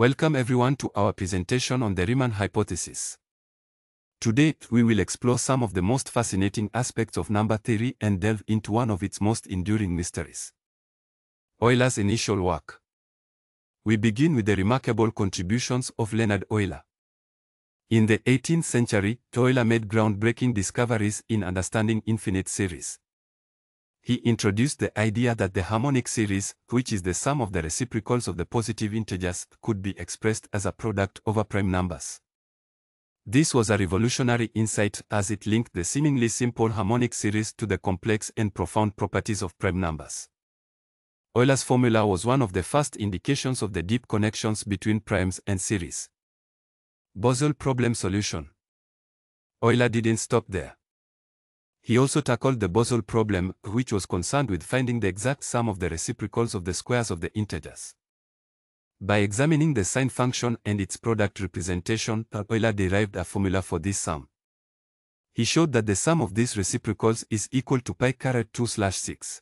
Welcome everyone to our presentation on the Riemann hypothesis. Today, we will explore some of the most fascinating aspects of number theory and delve into one of its most enduring mysteries. Euler's initial work. We begin with the remarkable contributions of Leonhard Euler. In the 18th century, Euler made groundbreaking discoveries in understanding infinite series. He introduced the idea that the harmonic series, which is the sum of the reciprocals of the positive integers, could be expressed as a product over prime numbers. This was a revolutionary insight as it linked the seemingly simple harmonic series to the complex and profound properties of prime numbers. Euler's formula was one of the first indications of the deep connections between primes and series. Basel problem solution. Euler didn't stop there. He also tackled the Basel problem, which was concerned with finding the exact sum of the reciprocals of the squares of the integers. By examining the sine function and its product representation, Euler derived a formula for this sum. He showed that the sum of these reciprocals is equal to pi caret 2 slash 6.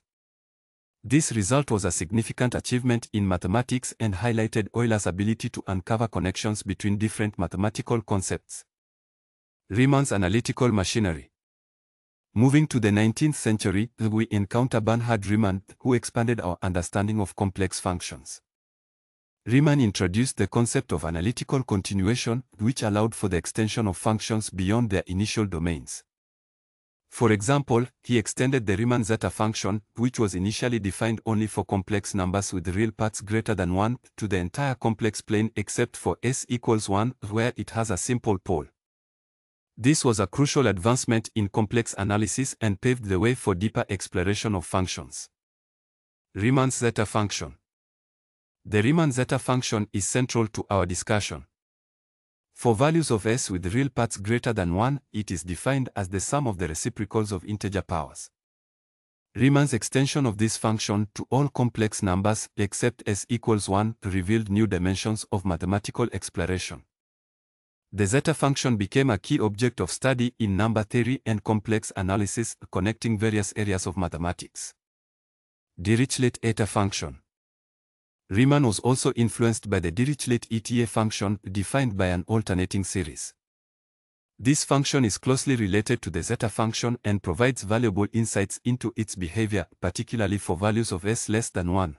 This result was a significant achievement in mathematics and highlighted Euler's ability to uncover connections between different mathematical concepts. Riemann's analytical machinery. Moving to the 19th century, we encounter Bernhard Riemann, who expanded our understanding of complex functions. Riemann introduced the concept of analytical continuation, which allowed for the extension of functions beyond their initial domains. For example, he extended the Riemann zeta function, which was initially defined only for complex numbers with real parts greater than 1, to the entire complex plane except for s equals 1, where it has a simple pole. This was a crucial advancement in complex analysis and paved the way for deeper exploration of functions. Riemann zeta function. The Riemann zeta function is central to our discussion. For values of s with real parts greater than 1, it is defined as the sum of the reciprocals of integer powers. Riemann's extension of this function to all complex numbers except s equals 1 revealed new dimensions of mathematical exploration. The zeta function became a key object of study in number theory and complex analysis connecting various areas of mathematics. Dirichlet eta function. Riemann was also influenced by the Dirichlet eta function defined by an alternating series. This function is closely related to the zeta function and provides valuable insights into its behavior, particularly for values of s less than 1.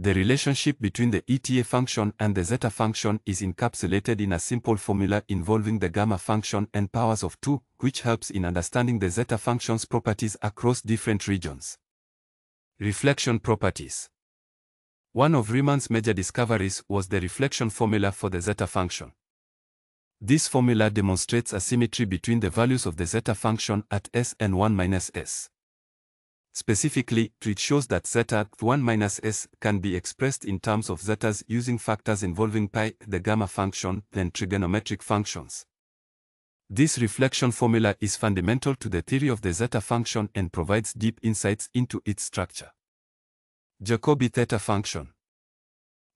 The relationship between the eta function and the zeta function is encapsulated in a simple formula involving the gamma function and powers of 2, which helps in understanding the zeta function's properties across different regions. Reflection properties. One of Riemann's major discoveries was the reflection formula for the zeta function. This formula demonstrates a symmetry between the values of the zeta function at s and 1 minus s. Specifically, it shows that zeta 1 minus s can be expressed in terms of zetas using factors involving pi, the gamma function, and trigonometric functions. This reflection formula is fundamental to the theory of the zeta function and provides deep insights into its structure. Jacobi theta function.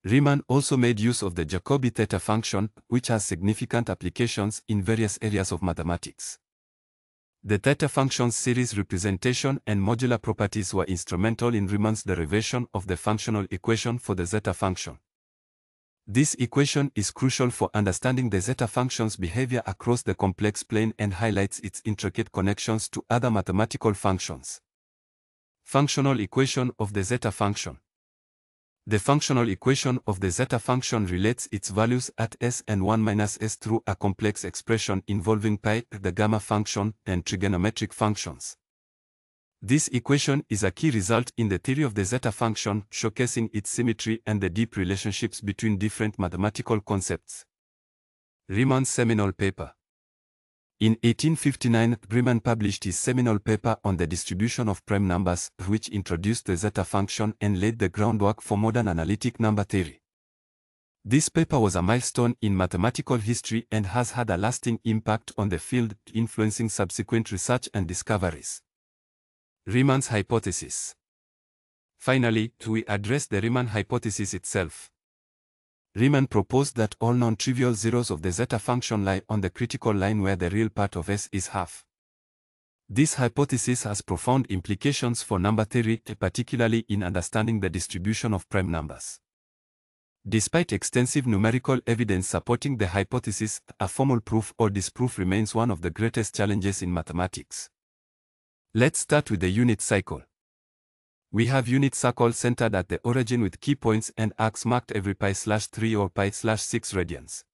Riemann also made use of the Jacobi theta function, which has significant applications in various areas of mathematics. The theta function's series representation and modular properties were instrumental in Riemann's derivation of the functional equation for the zeta function. This equation is crucial for understanding the zeta function's behavior across the complex plane and highlights its intricate connections to other mathematical functions. Functional equation of the zeta function. The functional equation of the zeta function relates its values at s and 1 minus s through a complex expression involving pi, the gamma function, and trigonometric functions. This equation is a key result in the theory of the zeta function, showcasing its symmetry and the deep relationships between different mathematical concepts. Riemann's seminal paper. In 1859, Riemann published his seminal paper on the distribution of prime numbers, which introduced the zeta function and laid the groundwork for modern analytic number theory. This paper was a milestone in mathematical history and has had a lasting impact on the field, influencing subsequent research and discoveries. Riemann's hypothesis. Finally, we address the Riemann hypothesis itself. Riemann proposed that all non-trivial zeros of the zeta function lie on the critical line where the real part of S is half. This hypothesis has profound implications for number theory, eh, particularly in understanding the distribution of prime numbers. Despite extensive numerical evidence supporting the hypothesis, a formal proof or disproof remains one of the greatest challenges in mathematics. Let's start with the unit cycle. We have unit circle centered at the origin with key points and arcs marked every pi slash 3 or pi slash 6 radians.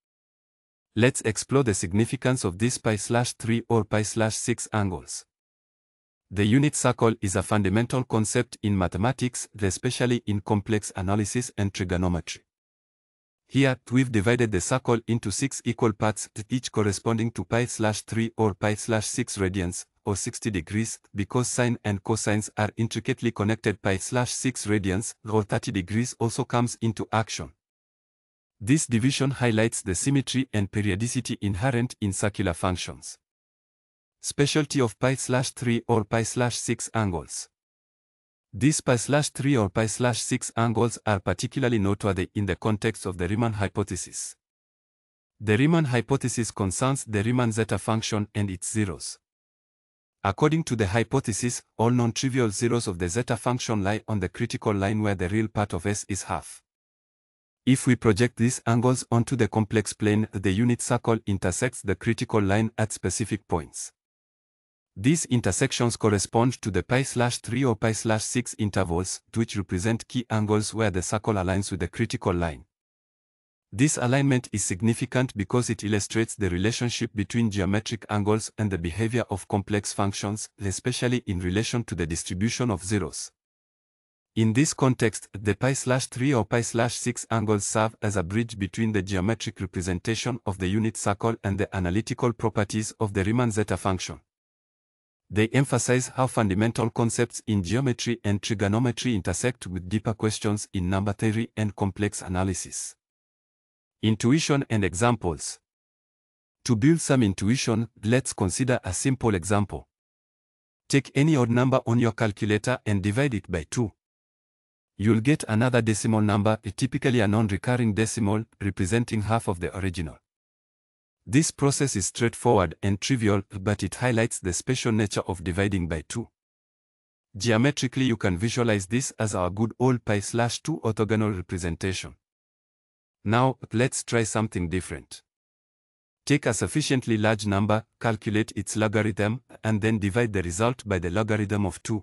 Let's explore the significance of these pi slash 3 or pi slash 6 angles. The unit circle is a fundamental concept in mathematics, especially in complex analysis and trigonometry. Here, we've divided the circle into six equal parts, each corresponding to pi slash 3 or pi slash 6 radians, or 60 degrees, because sine and cosines are intricately connected pi slash 6 radians, or 30 degrees also comes into action. This division highlights the symmetry and periodicity inherent in circular functions. Specialty of pi slash 3 or pi slash 6 angles. These pi slash 3 or pi slash 6 angles are particularly noteworthy in the context of the Riemann hypothesis. The Riemann hypothesis concerns the Riemann zeta function and its zeros. According to the hypothesis, all non-trivial zeros of the zeta function lie on the critical line where the real part of S is half. If we project these angles onto the complex plane, the unit circle intersects the critical line at specific points. These intersections correspond to the pi slash 3 or pi slash 6 intervals, which represent key angles where the circle aligns with the critical line. This alignment is significant because it illustrates the relationship between geometric angles and the behavior of complex functions, especially in relation to the distribution of zeros. In this context, the pi slash 3 or pi slash 6 angles serve as a bridge between the geometric representation of the unit circle and the analytical properties of the Riemann zeta function. They emphasize how fundamental concepts in geometry and trigonometry intersect with deeper questions in number theory and complex analysis. Intuition and examples. To build some intuition, let's consider a simple example. Take any odd number on your calculator and divide it by 2. You'll get another decimal number, typically a non-recurring decimal, representing half of the original. This process is straightforward and trivial, but it highlights the special nature of dividing by 2. Geometrically you can visualize this as our good old pi slash 2 orthogonal representation. Now, let's try something different. Take a sufficiently large number, calculate its logarithm, and then divide the result by the logarithm of 2.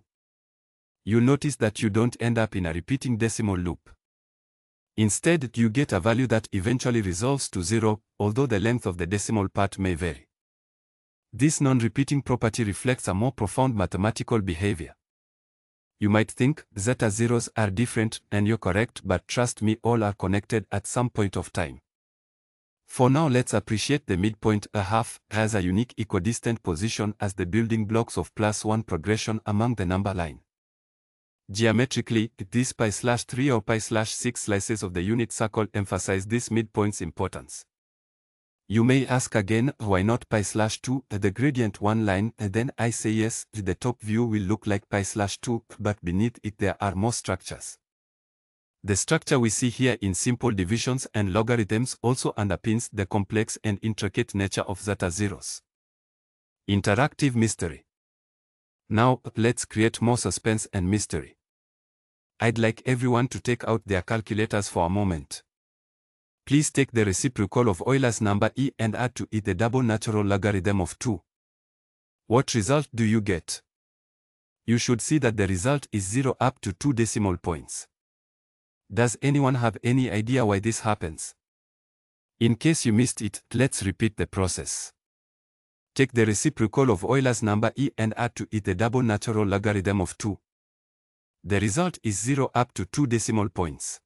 You'll notice that you don't end up in a repeating decimal loop. Instead, you get a value that eventually resolves to zero, although the length of the decimal part may vary. This non-repeating property reflects a more profound mathematical behavior. You might think zeta zeros are different, and you're correct, but trust me, all are connected at some point of time. For now, let's appreciate the midpoint a half has a unique equidistant position as the building blocks of plus 1 progression among the number line. Geometrically, these pi slash 3 or pi slash 6 slices of the unit circle emphasize this midpoint's importance. You may ask again, why not pi slash 2, the gradient one line, and then I say yes, the top view will look like pi slash 2, but beneath it there are more structures. The structure we see here in simple divisions and logarithms also underpins the complex and intricate nature of zeta zeros. Interactive mystery. Now, let's create more suspense and mystery. I'd like everyone to take out their calculators for a moment. Please take the reciprocal of Euler's number e and add to it the double natural logarithm of 2. What result do you get? You should see that the result is 0 up to 2 decimal points. Does anyone have any idea why this happens? In case you missed it, let's repeat the process. Take the reciprocal of Euler's number e and add to it the double natural logarithm of 2. The result is 0 up to 2 decimal points.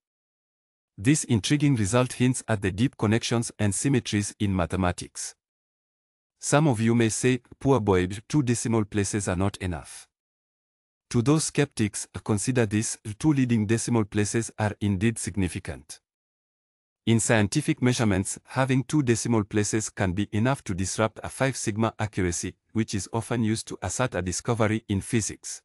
This intriguing result hints at the deep connections and symmetries in mathematics. Some of you may say, poor boy, two decimal places are not enough. To those skeptics, consider this, two leading decimal places are indeed significant. In scientific measurements, having two decimal places can be enough to disrupt a 5 sigma accuracy, which is often used to assert a discovery in physics.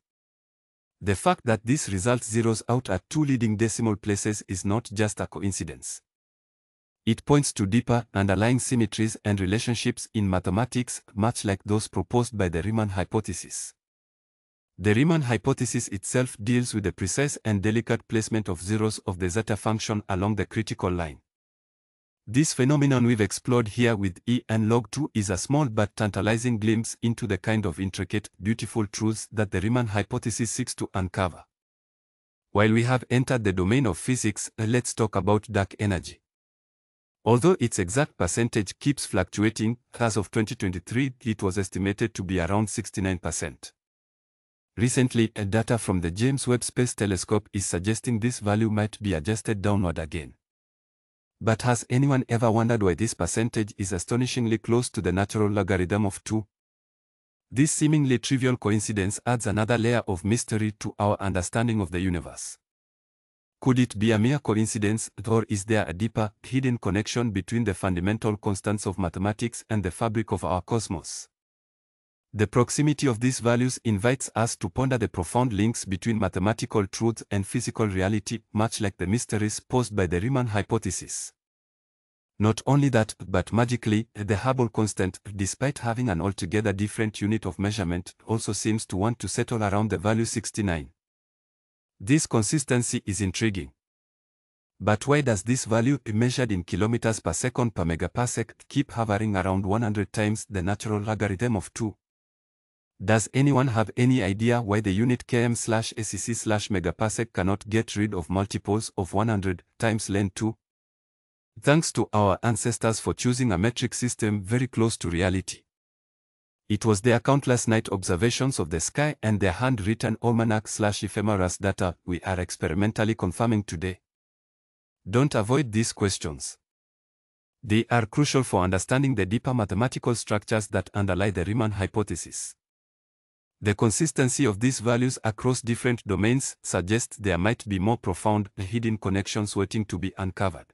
The fact that this result zeroes out at two leading decimal places is not just a coincidence. It points to deeper, underlying symmetries and relationships in mathematics, much like those proposed by the Riemann hypothesis. The Riemann hypothesis itself deals with the precise and delicate placement of zeros of the zeta function along the critical line. This phenomenon we've explored here with E and log 2 is a small but tantalizing glimpse into the kind of intricate, beautiful truths that the Riemann hypothesis seeks to uncover. While we have entered the domain of physics, uh, let's talk about dark energy. Although its exact percentage keeps fluctuating, as of 2023 it was estimated to be around 69%. Recently, data from the James Webb Space Telescope is suggesting this value might be adjusted downward again. But has anyone ever wondered why this percentage is astonishingly close to the natural logarithm of 2? This seemingly trivial coincidence adds another layer of mystery to our understanding of the universe. Could it be a mere coincidence, or is there a deeper, hidden connection between the fundamental constants of mathematics and the fabric of our cosmos? The proximity of these values invites us to ponder the profound links between mathematical truth and physical reality, much like the mysteries posed by the Riemann hypothesis. Not only that, but magically, the Hubble constant, despite having an altogether different unit of measurement, also seems to want to settle around the value 69. This consistency is intriguing. But why does this value, measured in kilometers per second per megaparsec, keep hovering around 100 times the natural logarithm of 2? Does anyone have any idea why the unit km slash SEC slash megaparsec cannot get rid of multiples of 100 times len 2? Thanks to our ancestors for choosing a metric system very close to reality. It was their countless night observations of the sky and their handwritten almanac slash ephemeris data we are experimentally confirming today. Don't avoid these questions. They are crucial for understanding the deeper mathematical structures that underlie the Riemann hypothesis. The consistency of these values across different domains suggests there might be more profound, hidden connections waiting to be uncovered.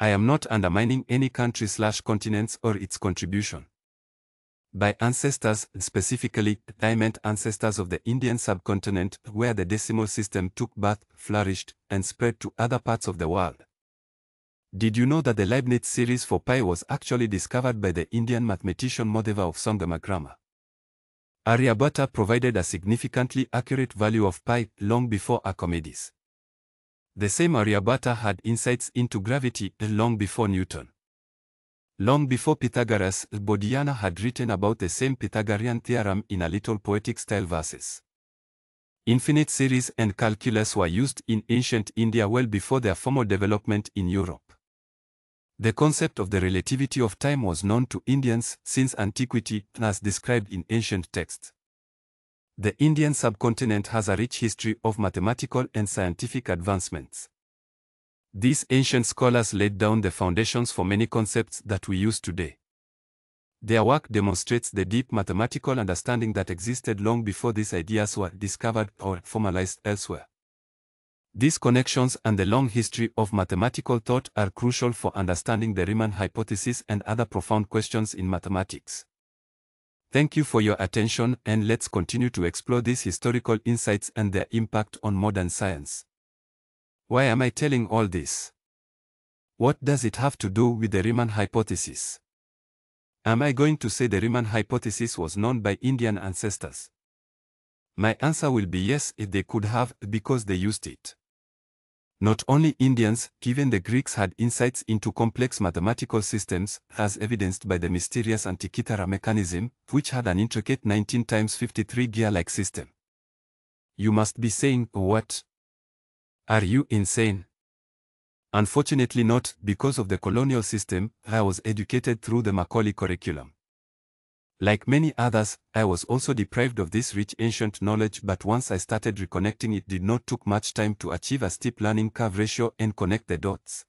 I am not undermining any country slash continents or its contribution. By ancestors, specifically, I meant ancestors of the Indian subcontinent where the decimal system took birth, flourished, and spread to other parts of the world. Did you know that the Leibniz series for pi was actually discovered by the Indian mathematician Mahadeva of Sangamagrama? Aryabhatta provided a significantly accurate value of pi long before Archimedes. The same Aryabhatta had insights into gravity long before Newton. Long before Pythagoras, Bodhayana had written about the same Pythagorean theorem in a little poetic style verses. Infinite series and calculus were used in ancient India well before their formal development in Europe. The concept of the relativity of time was known to Indians since antiquity, as described in ancient texts. The Indian subcontinent has a rich history of mathematical and scientific advancements. These ancient scholars laid down the foundations for many concepts that we use today. Their work demonstrates the deep mathematical understanding that existed long before these ideas were discovered or formalized elsewhere. These connections and the long history of mathematical thought are crucial for understanding the Riemann hypothesis and other profound questions in mathematics. Thank you for your attention and let's continue to explore these historical insights and their impact on modern science. Why am I telling all this? What does it have to do with the Riemann hypothesis? Am I going to say the Riemann hypothesis was known by Indian ancestors? My answer will be yes if they could have because they used it. Not only Indians, even the Greeks had insights into complex mathematical systems, as evidenced by the mysterious Antikythera mechanism, which had an intricate 19 times 53 gear-like system. You must be saying, what? Are you insane? Unfortunately not, because of the colonial system, I was educated through the Macaulay curriculum. Like many others, I was also deprived of this rich ancient knowledge but once I started reconnecting it did not took much time to achieve a steep learning curve ratio and connect the dots.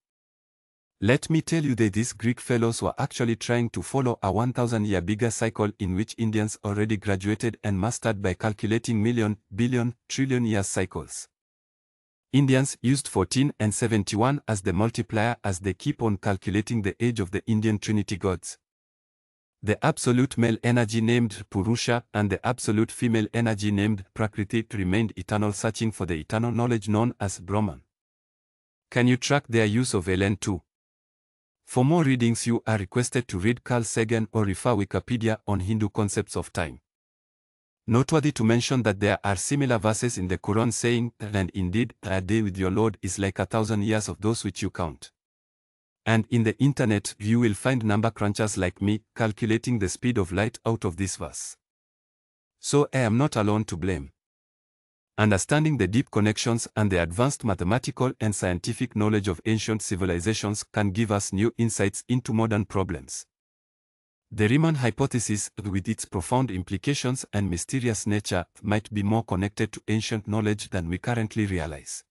Let me tell you that these Greek fellows were actually trying to follow a 1000 year bigger cycle in which Indians already graduated and mastered by calculating million, billion, trillion year cycles. Indians used 14 and 71 as the multiplier as they keep on calculating the age of the Indian Trinity gods the absolute male energy named Purusha and the absolute female energy named Prakriti remained eternal searching for the eternal knowledge known as Brahman. Can you track their use of LN2? For more readings you are requested to read Carl Sagan or refer Wikipedia on Hindu concepts of time. Noteworthy to mention that there are similar verses in the Quran saying, And indeed, a day with your Lord is like a thousand years of those which you count. And in the internet, you will find number crunchers like me calculating the speed of light out of this verse. So I am not alone to blame. Understanding the deep connections and the advanced mathematical and scientific knowledge of ancient civilizations can give us new insights into modern problems. The Riemann hypothesis, with its profound implications and mysterious nature, might be more connected to ancient knowledge than we currently realize.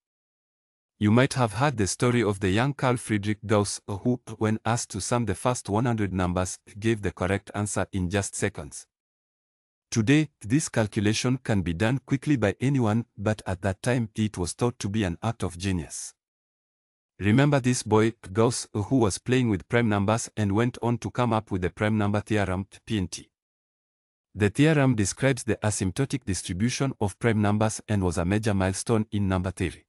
You might have heard the story of the young Carl Friedrich Gauss, who, when asked to sum the first 100 numbers, gave the correct answer in just seconds. Today, this calculation can be done quickly by anyone, but at that time it was thought to be an act of genius. Remember this boy, Gauss, who was playing with prime numbers and went on to come up with the prime number theorem, PNT. The theorem describes the asymptotic distribution of prime numbers and was a major milestone in number theory.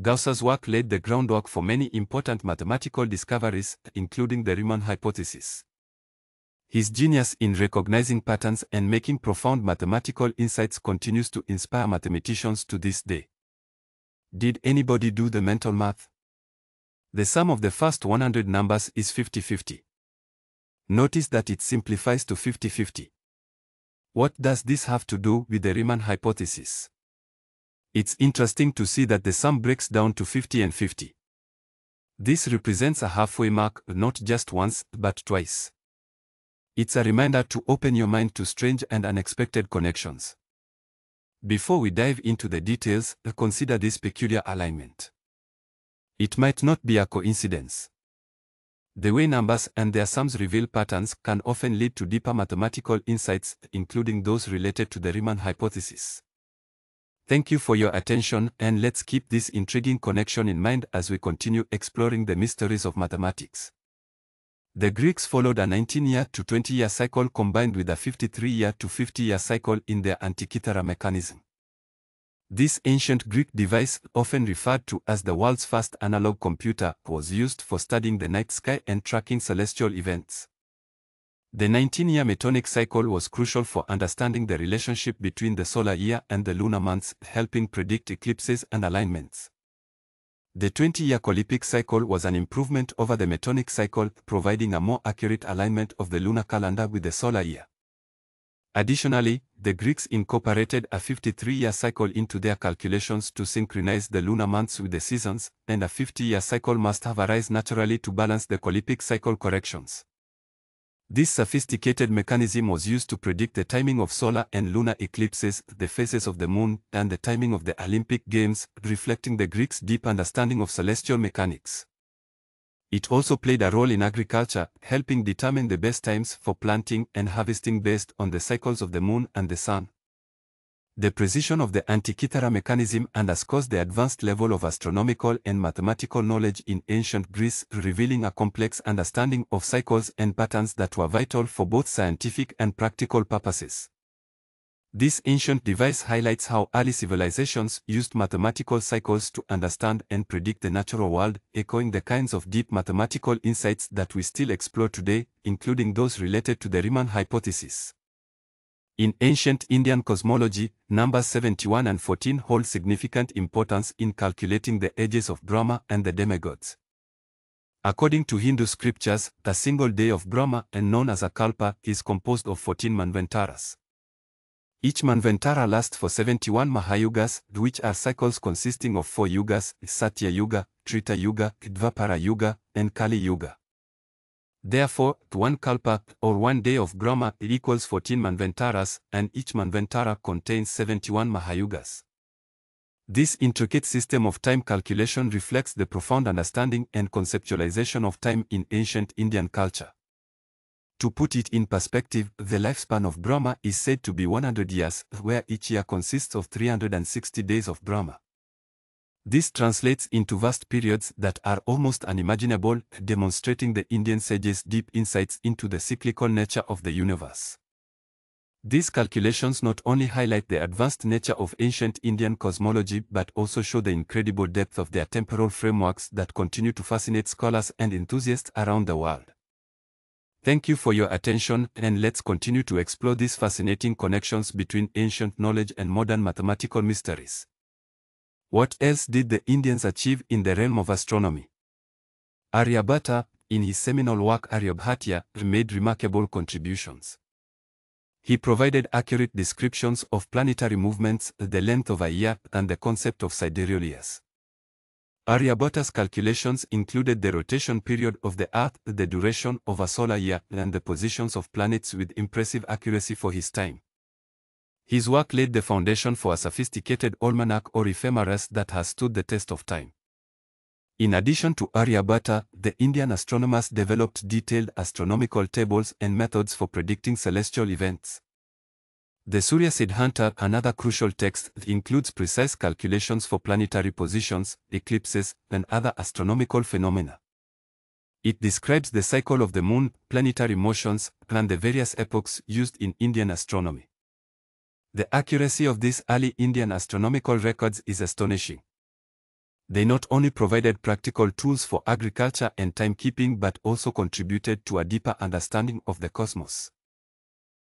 Gauss's work laid the groundwork for many important mathematical discoveries, including the Riemann hypothesis. His genius in recognizing patterns and making profound mathematical insights continues to inspire mathematicians to this day. Did anybody do the mental math? The sum of the first 100 numbers is 50-50. Notice that it simplifies to 50-50. What does this have to do with the Riemann hypothesis? It's interesting to see that the sum breaks down to 50 and 50. This represents a halfway mark not just once, but twice. It's a reminder to open your mind to strange and unexpected connections. Before we dive into the details, consider this peculiar alignment. It might not be a coincidence. The way numbers and their sums reveal patterns can often lead to deeper mathematical insights, including those related to the Riemann hypothesis. Thank you for your attention, and let's keep this intriguing connection in mind as we continue exploring the mysteries of mathematics. The Greeks followed a 19-year to 20-year cycle combined with a 53-year to 50-year cycle in their Antikythera mechanism. This ancient Greek device, often referred to as the world's first analog computer, was used for studying the night sky and tracking celestial events. The 19-year Metonic cycle was crucial for understanding the relationship between the solar year and the lunar months, helping predict eclipses and alignments. The 20-year Callippic cycle was an improvement over the Metonic cycle, providing a more accurate alignment of the lunar calendar with the solar year. Additionally, the Greeks incorporated a 53-year cycle into their calculations to synchronize the lunar months with the seasons, and a 50-year cycle must have arisen naturally to balance the Callippic cycle corrections. This sophisticated mechanism was used to predict the timing of solar and lunar eclipses, the phases of the moon, and the timing of the Olympic Games, reflecting the Greeks' deep understanding of celestial mechanics. It also played a role in agriculture, helping determine the best times for planting and harvesting based on the cycles of the moon and the sun. The precision of the Antikythera mechanism underscores the advanced level of astronomical and mathematical knowledge in ancient Greece, revealing a complex understanding of cycles and patterns that were vital for both scientific and practical purposes. This ancient device highlights how early civilizations used mathematical cycles to understand and predict the natural world, echoing the kinds of deep mathematical insights that we still explore today, including those related to the Riemann hypothesis. In ancient Indian cosmology, numbers 71 and 14 hold significant importance in calculating the ages of Brahma and the demigods. According to Hindu scriptures, the single day of Brahma, and known as a Kalpa, is composed of 14 Manvantaras. Each Manvantara lasts for 71 Mahayugas, which are cycles consisting of four yugas, Satya Yuga, Treta Yuga, Dvapara Yuga, and Kali Yuga. Therefore, one kalpa, or one day of Brahma, equals 14 Manvantaras, and each Manvantara contains 71 Mahayugas. This intricate system of time calculation reflects the profound understanding and conceptualization of time in ancient Indian culture. To put it in perspective, the lifespan of Brahma is said to be 100 years, where each year consists of 360 days of Brahma. This translates into vast periods that are almost unimaginable, demonstrating the Indian sages' deep insights into the cyclical nature of the universe. These calculations not only highlight the advanced nature of ancient Indian cosmology but also show the incredible depth of their temporal frameworks that continue to fascinate scholars and enthusiasts around the world. Thank you for your attention and let's continue to explore these fascinating connections between ancient knowledge and modern mathematical mysteries. What else did the Indians achieve in the realm of astronomy? Aryabhatta, in his seminal work Aryabhatya, made remarkable contributions. He provided accurate descriptions of planetary movements, the length of a year, and the concept of sidereal years. Aryabhata's calculations included the rotation period of the Earth, the duration of a solar year, and the positions of planets with impressive accuracy for his time. His work laid the foundation for a sophisticated almanac or ephemeris that has stood the test of time. In addition to Aryabhatta, the Indian astronomers developed detailed astronomical tables and methods for predicting celestial events. The Surya Siddhanta, another crucial text, includes precise calculations for planetary positions, eclipses, and other astronomical phenomena. It describes the cycle of the moon, planetary motions, and the various epochs used in Indian astronomy. The accuracy of these early Indian astronomical records is astonishing. They not only provided practical tools for agriculture and timekeeping but also contributed to a deeper understanding of the cosmos.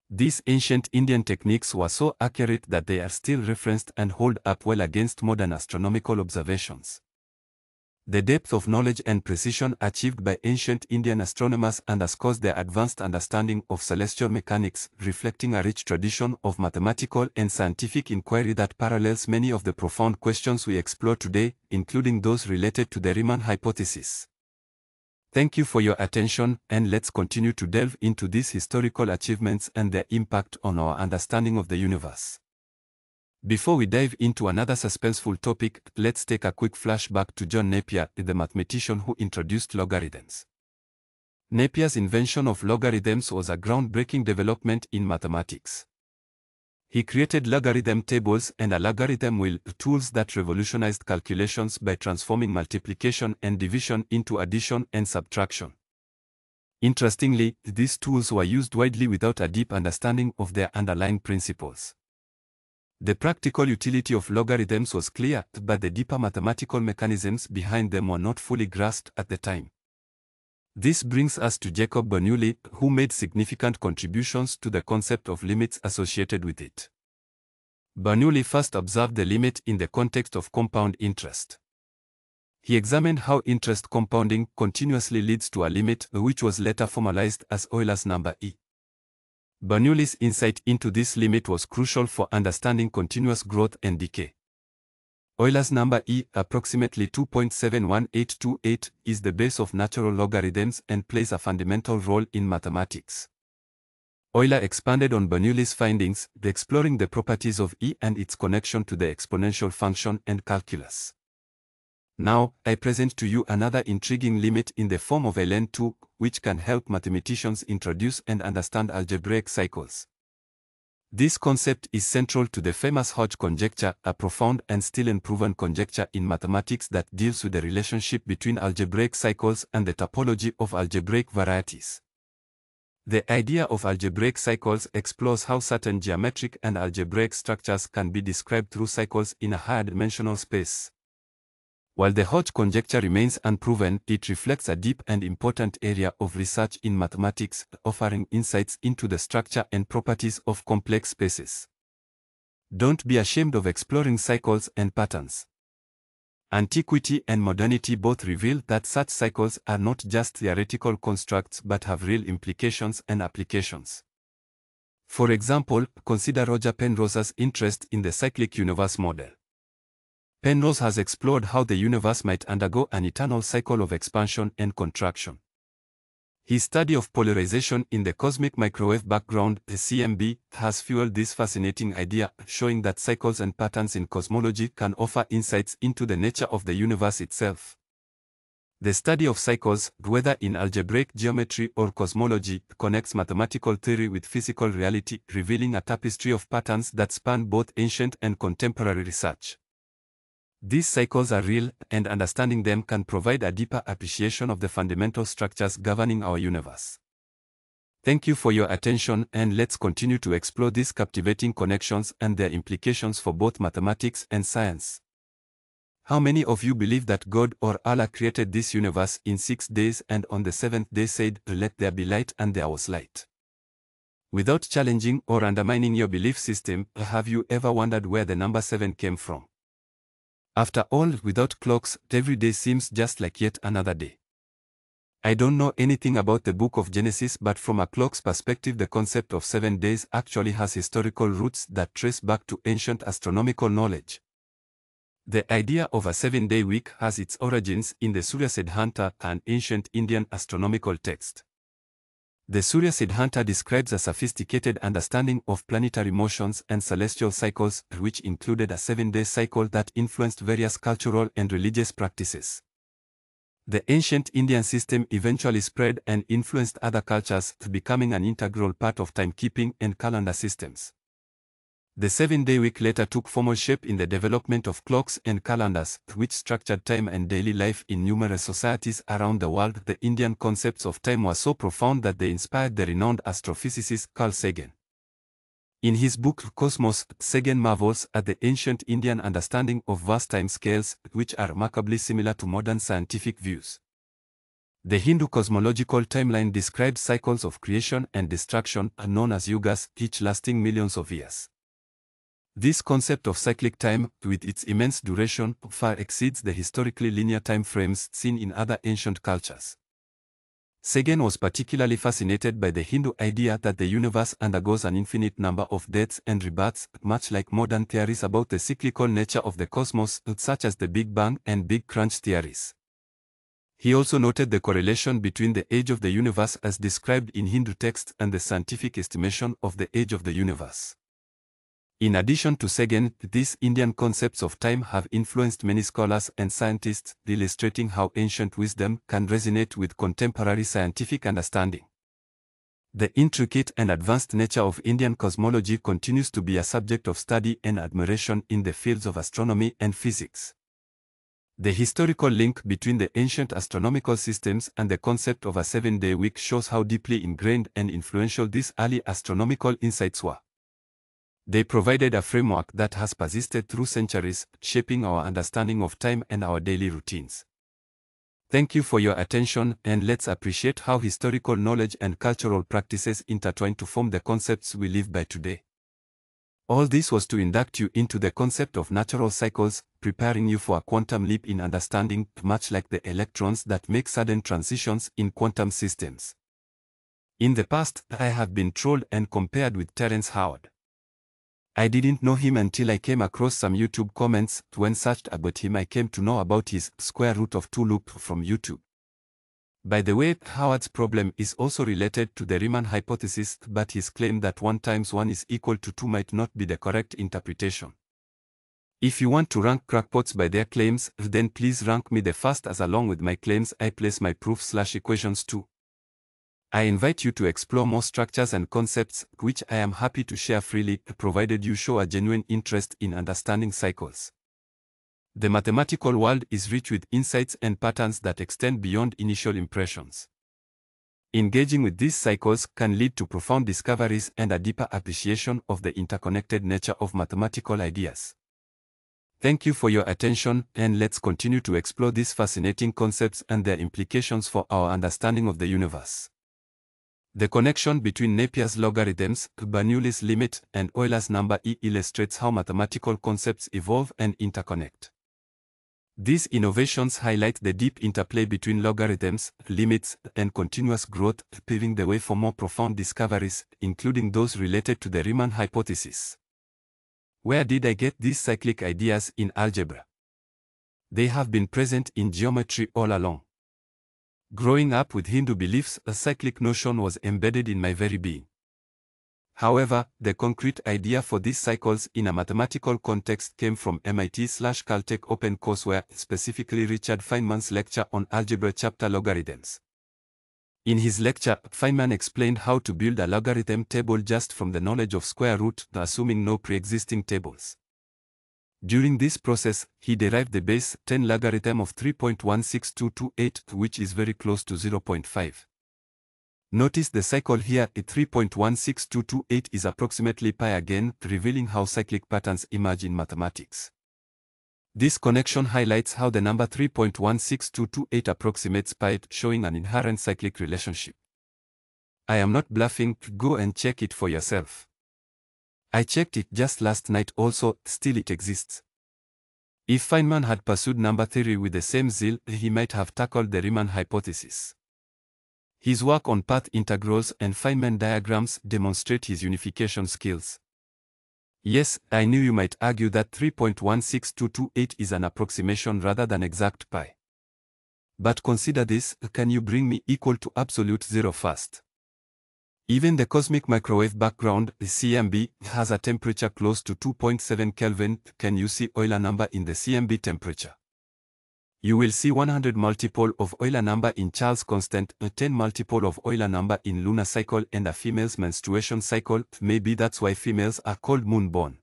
These ancient Indian techniques were so accurate that they are still referenced and hold up well against modern astronomical observations. The depth of knowledge and precision achieved by ancient Indian astronomers underscores their advanced understanding of celestial mechanics, reflecting a rich tradition of mathematical and scientific inquiry that parallels many of the profound questions we explore today, including those related to the Riemann hypothesis. Thank you for your attention, and let's continue to delve into these historical achievements and their impact on our understanding of the universe. Before we dive into another suspenseful topic, let's take a quick flashback to John Napier, the mathematician who introduced logarithms. Napier's invention of logarithms was a groundbreaking development in mathematics. He created logarithm tables and a logarithm wheel, tools that revolutionized calculations by transforming multiplication and division into addition and subtraction. Interestingly, these tools were used widely without a deep understanding of their underlying principles. The practical utility of logarithms was clear, but the deeper mathematical mechanisms behind them were not fully grasped at the time. This brings us to Jacob Bernoulli, who made significant contributions to the concept of limits associated with it. Bernoulli first observed the limit in the context of compound interest. He examined how interest compounding continuously leads to a limit, which was later formalized as Euler's number E. Bernoulli's insight into this limit was crucial for understanding continuous growth and decay. Euler's number E, approximately 2.71828, is the base of natural logarithms and plays a fundamental role in mathematics. Euler expanded on Bernoulli's findings, exploring the properties of E and its connection to the exponential function and calculus. Now, I present to you another intriguing limit in the form of a ln2, which can help mathematicians introduce and understand algebraic cycles. This concept is central to the famous Hodge conjecture, a profound and still unproven conjecture in mathematics that deals with the relationship between algebraic cycles and the topology of algebraic varieties. The idea of algebraic cycles explores how certain geometric and algebraic structures can be described through cycles in a higher dimensional space. While the Hodge conjecture remains unproven, it reflects a deep and important area of research in mathematics, offering insights into the structure and properties of complex spaces. Don't be ashamed of exploring cycles and patterns. Antiquity and modernity both reveal that such cycles are not just theoretical constructs but have real implications and applications. For example, consider Roger Penrose's interest in the cyclic universe model. Penrose has explored how the universe might undergo an eternal cycle of expansion and contraction. His study of polarization in the cosmic microwave background, the CMB, has fueled this fascinating idea, showing that cycles and patterns in cosmology can offer insights into the nature of the universe itself. The study of cycles, whether in algebraic geometry or cosmology, connects mathematical theory with physical reality, revealing a tapestry of patterns that span both ancient and contemporary research. These cycles are real, and understanding them can provide a deeper appreciation of the fundamental structures governing our universe. Thank you for your attention, and let's continue to explore these captivating connections and their implications for both mathematics and science. How many of you believe that God or Allah created this universe in six days and on the seventh day said, Let there be light and there was light? Without challenging or undermining your belief system, have you ever wondered where the number seven came from? After all, without clocks, every day seems just like yet another day. I don't know anything about the book of Genesis but from a clock's perspective the concept of seven days actually has historical roots that trace back to ancient astronomical knowledge. The idea of a seven-day week has its origins in the Surya Siddhanta, an ancient Indian astronomical text. The Surya Siddhanta describes a sophisticated understanding of planetary motions and celestial cycles, which included a seven-day cycle that influenced various cultural and religious practices. The ancient Indian system eventually spread and influenced other cultures, becoming an integral part of timekeeping and calendar systems. The seven-day week later took formal shape in the development of clocks and calendars, which structured time and daily life in numerous societies around the world. The Indian concepts of time were so profound that they inspired the renowned astrophysicist Carl Sagan. In his book Cosmos, Sagan marvels at the ancient Indian understanding of vast time scales, which are remarkably similar to modern scientific views. The Hindu cosmological timeline describes cycles of creation and destruction, known as yugas, each lasting millions of years. This concept of cyclic time, with its immense duration, far exceeds the historically linear time frames seen in other ancient cultures. Sagan was particularly fascinated by the Hindu idea that the universe undergoes an infinite number of deaths and rebirths, much like modern theories about the cyclical nature of the cosmos, such as the Big Bang and Big Crunch theories. He also noted the correlation between the age of the universe as described in Hindu texts and the scientific estimation of the age of the universe. In addition to Sagan, these Indian concepts of time have influenced many scholars and scientists, illustrating how ancient wisdom can resonate with contemporary scientific understanding. The intricate and advanced nature of Indian cosmology continues to be a subject of study and admiration in the fields of astronomy and physics. The historical link between the ancient astronomical systems and the concept of a seven-day week shows how deeply ingrained and influential these early astronomical insights were. They provided a framework that has persisted through centuries, shaping our understanding of time and our daily routines. Thank you for your attention and let's appreciate how historical knowledge and cultural practices intertwine to form the concepts we live by today. All this was to induct you into the concept of natural cycles, preparing you for a quantum leap in understanding, much like the electrons that make sudden transitions in quantum systems. In the past, I have been trolled and compared with Terence Howard. I didn't know him until I came across some YouTube comments. When searched about him I came to know about his square root of 2 loop from YouTube. By the way, Howard's problem is also related to the Riemann hypothesis, but his claim that 1 times 1 is equal to 2 might not be the correct interpretation. If you want to rank crackpots by their claims, then please rank me the first as along with my claims I place my proof slash equations too. I invite you to explore more structures and concepts, which I am happy to share freely, provided you show a genuine interest in understanding cycles. The mathematical world is rich with insights and patterns that extend beyond initial impressions. Engaging with these cycles can lead to profound discoveries and a deeper appreciation of the interconnected nature of mathematical ideas. Thank you for your attention, and let's continue to explore these fascinating concepts and their implications for our understanding of the universe. The connection between Napier's logarithms, Bernoulli's limit, and Euler's number E illustrates how mathematical concepts evolve and interconnect. These innovations highlight the deep interplay between logarithms, limits, and continuous growth, paving the way for more profound discoveries, including those related to the Riemann hypothesis. Where did I get these cyclic ideas in algebra? They have been present in geometry all along. Growing up with Hindu beliefs, a cyclic notion was embedded in my very being. However, the concrete idea for these cycles in a mathematical context came from MIT slash Caltech OpenCourseware, specifically Richard Feynman's lecture on algebra chapter logarithms. In his lecture, Feynman explained how to build a logarithm table just from the knowledge of square root, assuming no pre-existing tables. During this process, he derived the base 10 logarithm of 3.16228, which is very close to 0.5. Notice the cycle here at 3.16228 is approximately pi again, revealing how cyclic patterns emerge in mathematics. This connection highlights how the number 3.16228 approximates pi, showing an inherent cyclic relationship. I am not bluffing, go and check it for yourself. I checked it just last night also, still it exists. If Feynman had pursued number theory with the same zeal, he might have tackled the Riemann hypothesis. His work on path integrals and Feynman diagrams demonstrate his unification skills. Yes, I knew you might argue that 3.16228 is an approximation rather than exact pi. But consider this, can you bring me equal to absolute zero first? Even the cosmic microwave background, the CMB, has a temperature close to 2.7 Kelvin. Can you see Euler number in the CMB temperature? You will see 100 multiple of Euler number in Charles constant, a 10 multiple of Euler number in lunar cycle and a female's menstruation cycle. Maybe that's why females are called moon-born.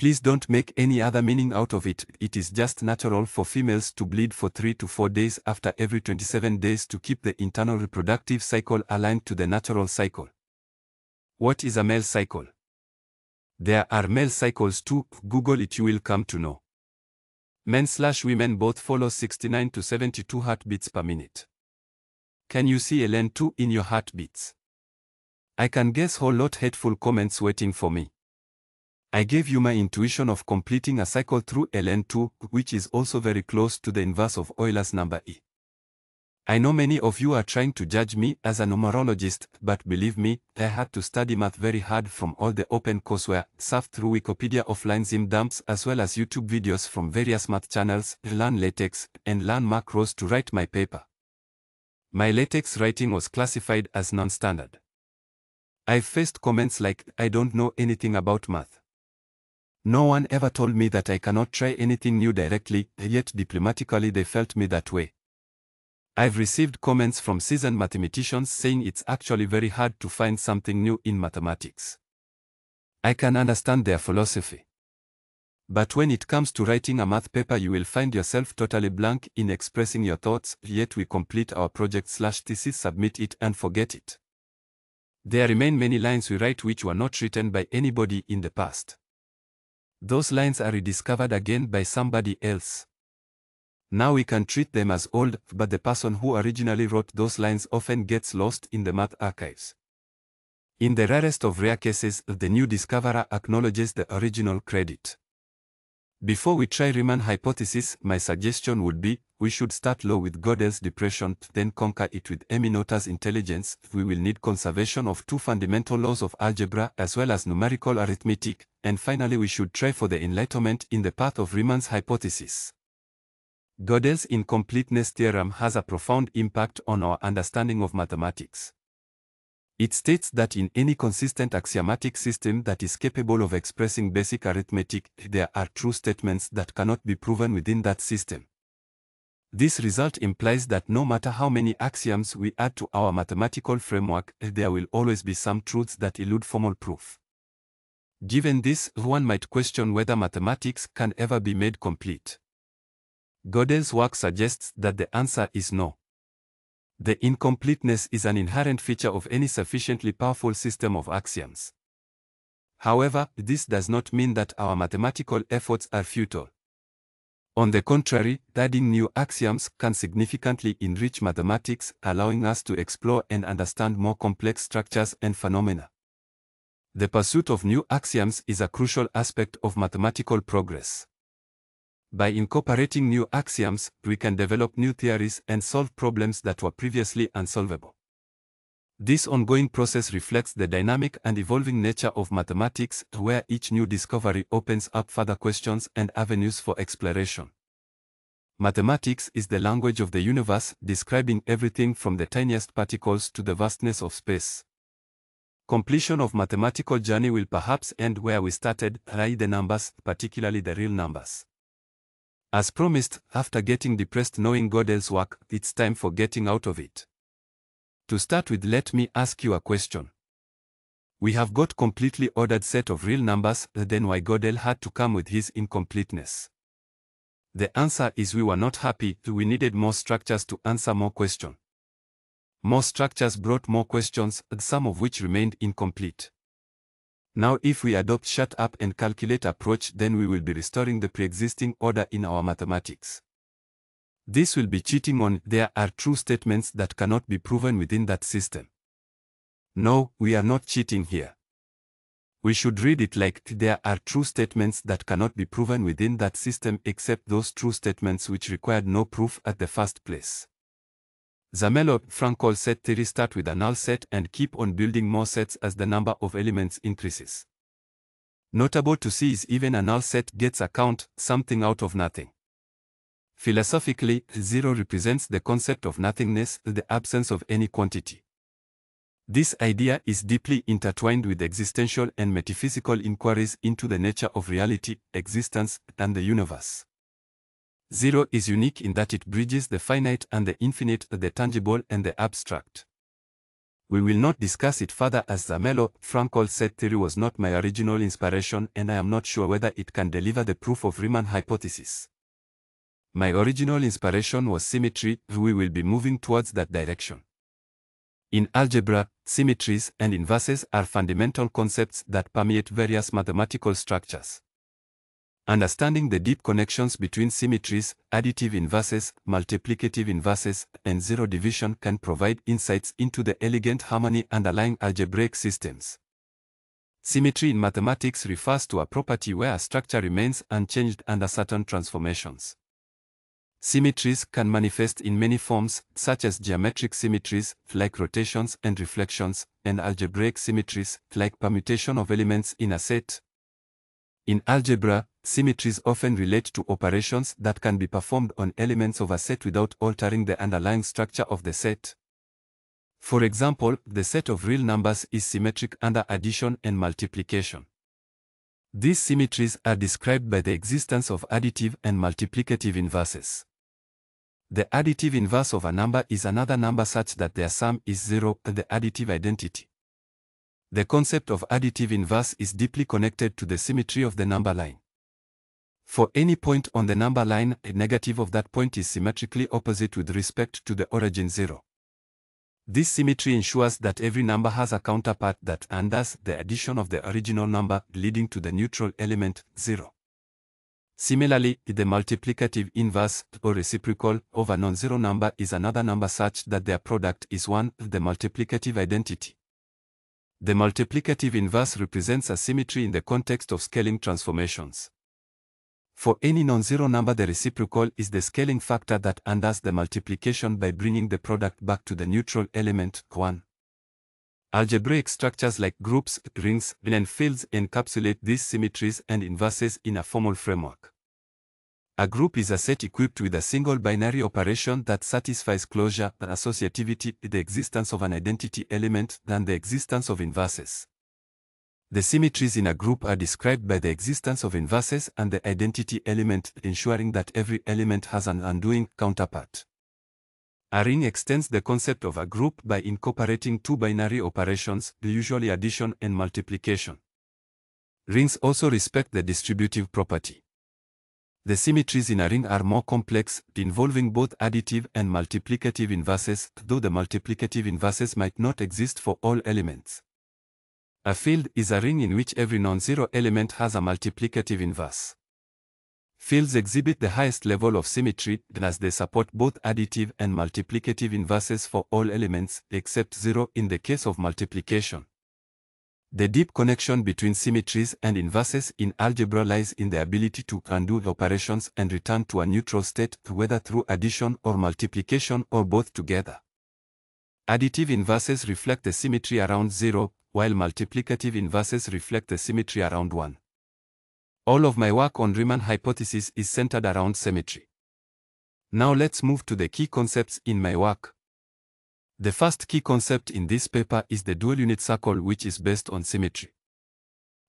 Please don't make any other meaning out of it. It is just natural for females to bleed for 3 to 4 days after every 27 days to keep the internal reproductive cycle aligned to the natural cycle. What is a male cycle? There are male cycles too. Google it you will come to know. Men slash women both follow 69 to 72 heartbeats per minute. Can you see LN2 in your heartbeats? I can guess whole lot hateful comments waiting for me. I gave you my intuition of completing a cycle through LN2, which is also very close to the inverse of Euler's number E. I know many of you are trying to judge me as a numerologist, but believe me, I had to study math very hard from all the open courseware, surf through Wikipedia offline zim dumps as well as YouTube videos from various math channels, learn LaTeX, and learn macros to write my paper. My LaTeX writing was classified as non-standard. I've faced comments like, I don't know anything about math. No one ever told me that I cannot try anything new directly, yet diplomatically they felt me that way. I've received comments from seasoned mathematicians saying it's actually very hard to find something new in mathematics. I can understand their philosophy. But when it comes to writing a math paper you will find yourself totally blank in expressing your thoughts, yet we complete our project slash thesis submit it and forget it. There remain many lines we write which were not written by anybody in the past. Those lines are rediscovered again by somebody else. Now we can treat them as old, but the person who originally wrote those lines often gets lost in the math archives. In the rarest of rare cases, the new discoverer acknowledges the original credit. Before we try Riemann hypothesis, my suggestion would be, we should start low with Gödel's depression, then conquer it with Emmy Noether's intelligence. We will need conservation of two fundamental laws of algebra as well as numerical arithmetic, and finally we should try for the enlightenment in the path of Riemann's hypothesis. Gödel's incompleteness theorem has a profound impact on our understanding of mathematics. It states that in any consistent axiomatic system that is capable of expressing basic arithmetic, there are true statements that cannot be proven within that system. This result implies that no matter how many axioms we add to our mathematical framework, there will always be some truths that elude formal proof. Given this, one might question whether mathematics can ever be made complete. Gödel's work suggests that the answer is no. The incompleteness is an inherent feature of any sufficiently powerful system of axioms. However, this does not mean that our mathematical efforts are futile. On the contrary, adding new axioms can significantly enrich mathematics, allowing us to explore and understand more complex structures and phenomena. The pursuit of new axioms is a crucial aspect of mathematical progress. By incorporating new axioms, we can develop new theories and solve problems that were previously unsolvable. This ongoing process reflects the dynamic and evolving nature of mathematics, where each new discovery opens up further questions and avenues for exploration. Mathematics is the language of the universe, describing everything from the tiniest particles to the vastness of space. Completion of mathematical journey will perhaps end where we started, i.e. the numbers, particularly the real numbers. As promised, after getting depressed knowing Gödel's work, it's time for getting out of it. To start with let me ask you a question. We have got completely ordered set of real numbers, then why Gödel had to come with his incompleteness? The answer is we were not happy, we needed more structures to answer more questions. More structures brought more questions, some of which remained incomplete. Now if we adopt shut up and calculate approach then we will be restoring the pre-existing order in our mathematics. This will be cheating on there are true statements that cannot be proven within that system. No, we are not cheating here. We should read it like there are true statements that cannot be proven within that system except those true statements which required no proof at the first place. Zermelo-Fraenkel set theory start with a null set and keep on building more sets as the number of elements increases. Notable to see is even a null set gets a count, something out of nothing. Philosophically, zero represents the concept of nothingness, the absence of any quantity. This idea is deeply intertwined with existential and metaphysical inquiries into the nature of reality, existence, and the universe. Zero is unique in that it bridges the finite and the infinite, the tangible and the abstract. We will not discuss it further as Zermelo-Fraenkel set theory was not my original inspiration and I am not sure whether it can deliver the proof of Riemann hypothesis. My original inspiration was symmetry, we will be moving towards that direction. In algebra, symmetries and inverses are fundamental concepts that permeate various mathematical structures. Understanding the deep connections between symmetries, additive inverses, multiplicative inverses, and zero division can provide insights into the elegant harmony underlying algebraic systems. Symmetry in mathematics refers to a property where a structure remains unchanged under certain transformations. Symmetries can manifest in many forms, such as geometric symmetries, like rotations and reflections, and algebraic symmetries, like permutation of elements in a set. In algebra, Symmetries often relate to operations that can be performed on elements of a set without altering the underlying structure of the set. For example, the set of real numbers is symmetric under addition and multiplication. These symmetries are described by the existence of additive and multiplicative inverses. The additive inverse of a number is another number such that their sum is zero, and the additive identity. The concept of additive inverse is deeply connected to the symmetry of the number line. For any point on the number line, a negative of that point is symmetrically opposite with respect to the origin 0. This symmetry ensures that every number has a counterpart that undoes the addition of the original number, leading to the neutral element 0. Similarly, the multiplicative inverse or reciprocal of a non-zero number is another number such that their product is 1, the multiplicative identity. The multiplicative inverse represents a symmetry in the context of scaling transformations. For any non-zero number the reciprocal is the scaling factor that undoes the multiplication by bringing the product back to the neutral element, 1. Algebraic structures like groups, rings, and fields encapsulate these symmetries and inverses in a formal framework. A group is a set equipped with a single binary operation that satisfies closure, associativity, the existence of an identity element, and the existence of inverses. The symmetries in a group are described by the existence of inverses and the identity element, ensuring that every element has an undoing counterpart. A ring extends the concept of a group by incorporating two binary operations, usually addition and multiplication. Rings also respect the distributive property. The symmetries in a ring are more complex, involving both additive and multiplicative inverses, though the multiplicative inverses might not exist for all elements. A field is a ring in which every non-zero element has a multiplicative inverse. Fields exhibit the highest level of symmetry as they support both additive and multiplicative inverses for all elements except zero in the case of multiplication. The deep connection between symmetries and inverses in algebra lies in the ability to undo operations and return to a neutral state whether through addition or multiplication or both together. Additive inverses reflect the symmetry around zero, while multiplicative inverses reflect the symmetry around 1. All of my work on Riemann hypothesis is centered around symmetry. Now let's move to the key concepts in my work. The first key concept in this paper is the dual unit circle which is based on symmetry.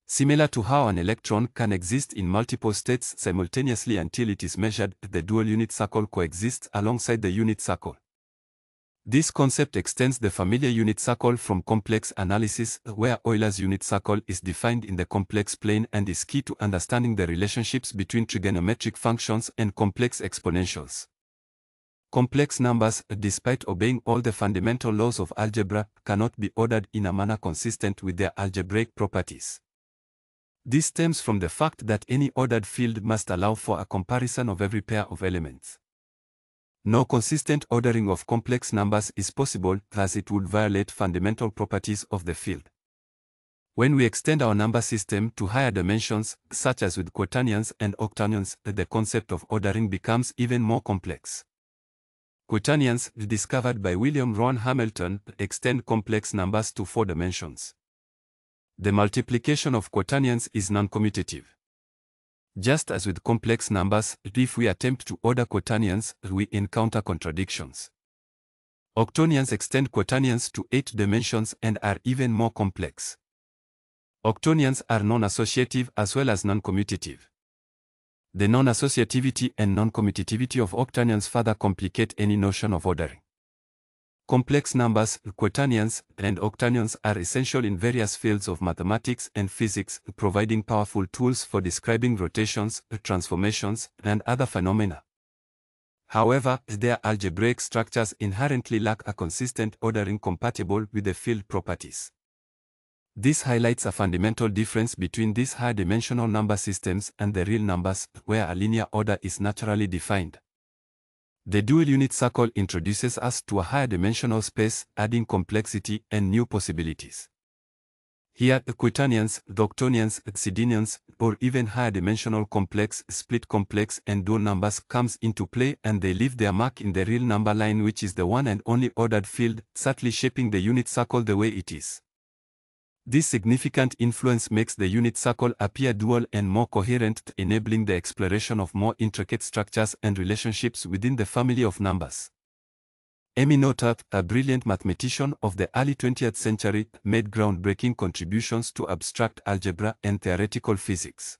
Similar to how an electron can exist in multiple states simultaneously until it is measured, the dual unit circle coexists alongside the unit circle. This concept extends the familiar unit circle from complex analysis, where Euler's unit circle is defined in the complex plane and is key to understanding the relationships between trigonometric functions and complex exponentials. Complex numbers, despite obeying all the fundamental laws of algebra, cannot be ordered in a manner consistent with their algebraic properties. This stems from the fact that any ordered field must allow for a comparison of every pair of elements. No consistent ordering of complex numbers is possible as it would violate fundamental properties of the field. When we extend our number system to higher dimensions, such as with quaternions and octonions, the concept of ordering becomes even more complex. Quaternions, discovered by William Rowan Hamilton, extend complex numbers to four dimensions. The multiplication of quaternions is non-commutative. Just as with complex numbers, if we attempt to order quaternions, we encounter contradictions. Octonions extend quaternions to eight dimensions and are even more complex. Octonions are non-associative as well as non-commutative. The non-associativity and non-commutativity of octonions further complicate any notion of ordering. Complex numbers, quaternions, and octonions are essential in various fields of mathematics and physics, providing powerful tools for describing rotations, transformations, and other phenomena. However, their algebraic structures inherently lack a consistent ordering compatible with the field properties. This highlights a fundamental difference between these high-dimensional number systems and the real numbers, where a linear order is naturally defined. The dual unit circle introduces us to a higher dimensional space, adding complexity and new possibilities. Here, quaternions, octonions, Sedenions, or even higher dimensional complex, split complex and dual numbers comes into play and they leave their mark in the real number line which is the one and only ordered field, subtly shaping the unit circle the way it is. This significant influence makes the unit circle appear dual and more coherent, enabling the exploration of more intricate structures and relationships within the family of numbers. Emmy Noether, a brilliant mathematician of the early 20th century, made groundbreaking contributions to abstract algebra and theoretical physics.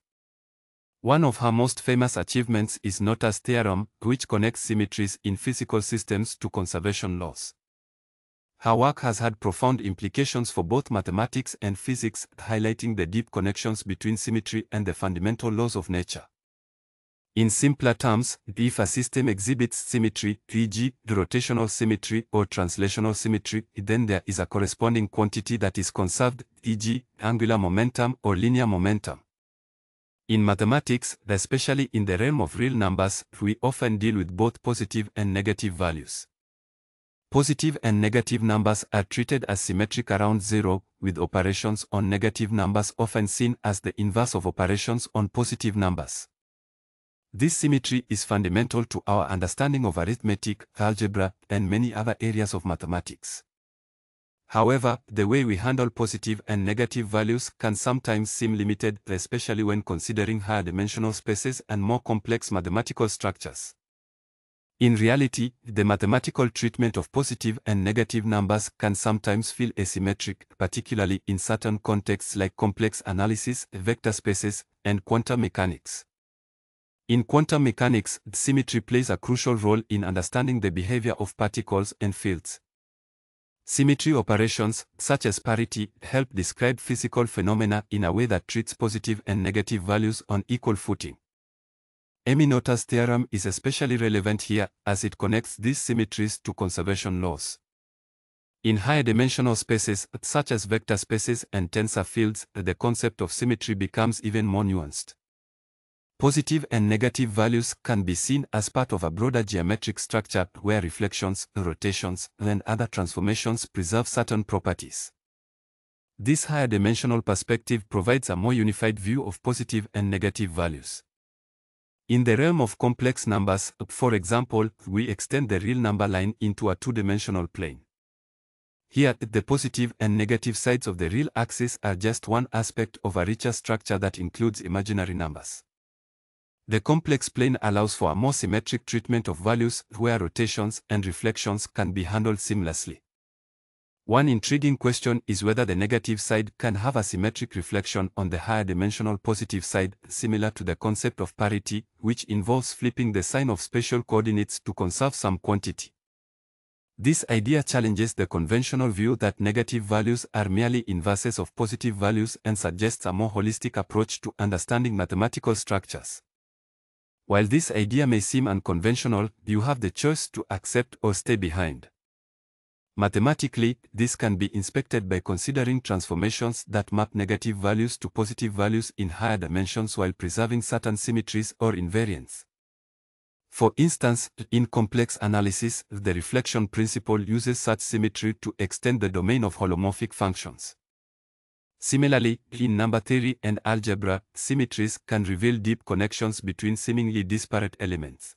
One of her most famous achievements is Noether's theorem, which connects symmetries in physical systems to conservation laws. Her work has had profound implications for both mathematics and physics, highlighting the deep connections between symmetry and the fundamental laws of nature. In simpler terms, if a system exhibits symmetry, e.g., rotational symmetry or translational symmetry, then there is a corresponding quantity that is conserved, e.g., angular momentum or linear momentum. In mathematics, especially in the realm of real numbers, we often deal with both positive and negative values. Positive and negative numbers are treated as symmetric around zero, with operations on negative numbers often seen as the inverse of operations on positive numbers. This symmetry is fundamental to our understanding of arithmetic, algebra, and many other areas of mathematics. However, the way we handle positive and negative values can sometimes seem limited, especially when considering higher dimensional spaces and more complex mathematical structures. In reality, the mathematical treatment of positive and negative numbers can sometimes feel asymmetric, particularly in certain contexts like complex analysis, vector spaces, and quantum mechanics. In quantum mechanics, symmetry plays a crucial role in understanding the behavior of particles and fields. Symmetry operations, such as parity, help describe physical phenomena in a way that treats positive and negative values on equal footing. Emmy Noether's theorem is especially relevant here, as it connects these symmetries to conservation laws. In higher dimensional spaces, such as vector spaces and tensor fields, the concept of symmetry becomes even more nuanced. Positive and negative values can be seen as part of a broader geometric structure where reflections, rotations, and other transformations preserve certain properties. This higher dimensional perspective provides a more unified view of positive and negative values. In the realm of complex numbers, for example, we extend the real number line into a two-dimensional plane. Here, the positive and negative sides of the real axis are just one aspect of a richer structure that includes imaginary numbers. The complex plane allows for a more symmetric treatment of values where rotations and reflections can be handled seamlessly. One intriguing question is whether the negative side can have a symmetric reflection on the higher dimensional positive side, similar to the concept of parity, which involves flipping the sign of spatial coordinates to conserve some quantity. This idea challenges the conventional view that negative values are merely inverses of positive values and suggests a more holistic approach to understanding mathematical structures. While this idea may seem unconventional, you have the choice to accept or stay behind. Mathematically, this can be inspected by considering transformations that map negative values to positive values in higher dimensions while preserving certain symmetries or invariants. For instance, in complex analysis, the reflection principle uses such symmetry to extend the domain of holomorphic functions. Similarly, in number theory and algebra, symmetries can reveal deep connections between seemingly disparate elements.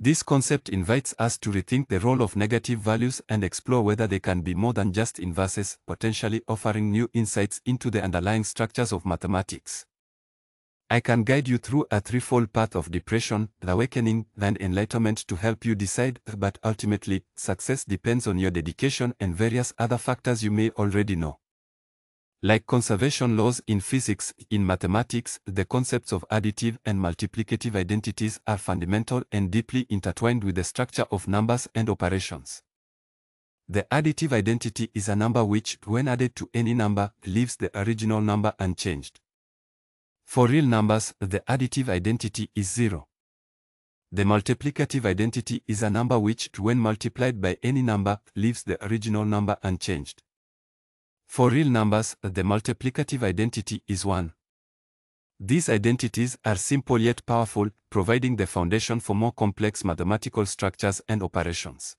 This concept invites us to rethink the role of negative values and explore whether they can be more than just inverses, potentially offering new insights into the underlying structures of mathematics. I can guide you through a threefold path of depression, the awakening, and enlightenment to help you decide, but ultimately, success depends on your dedication and various other factors you may already know. Like conservation laws in physics, in mathematics, the concepts of additive and multiplicative identities are fundamental and deeply intertwined with the structure of numbers and operations. The additive identity is a number which, when added to any number, leaves the original number unchanged. For real numbers, the additive identity is zero. The multiplicative identity is a number which, when multiplied by any number, leaves the original number unchanged. For real numbers, the multiplicative identity is 1. These identities are simple yet powerful, providing the foundation for more complex mathematical structures and operations.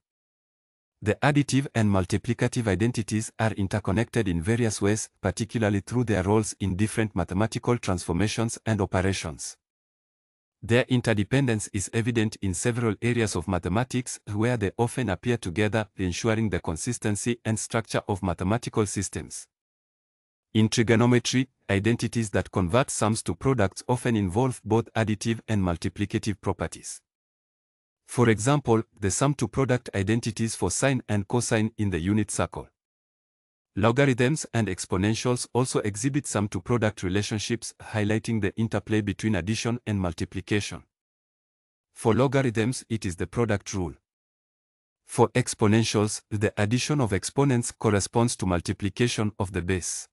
The additive and multiplicative identities are interconnected in various ways, particularly through their roles in different mathematical transformations and operations. Their interdependence is evident in several areas of mathematics where they often appear together, ensuring the consistency and structure of mathematical systems. In trigonometry, identities that convert sums to products often involve both additive and multiplicative properties. For example, the sum to product identities for sine and cosine in the unit circle. Logarithms and exponentials also exhibit sum to product relationships, highlighting the interplay between addition and multiplication. For logarithms, it is the product rule. For exponentials, the addition of exponents corresponds to multiplication of the base.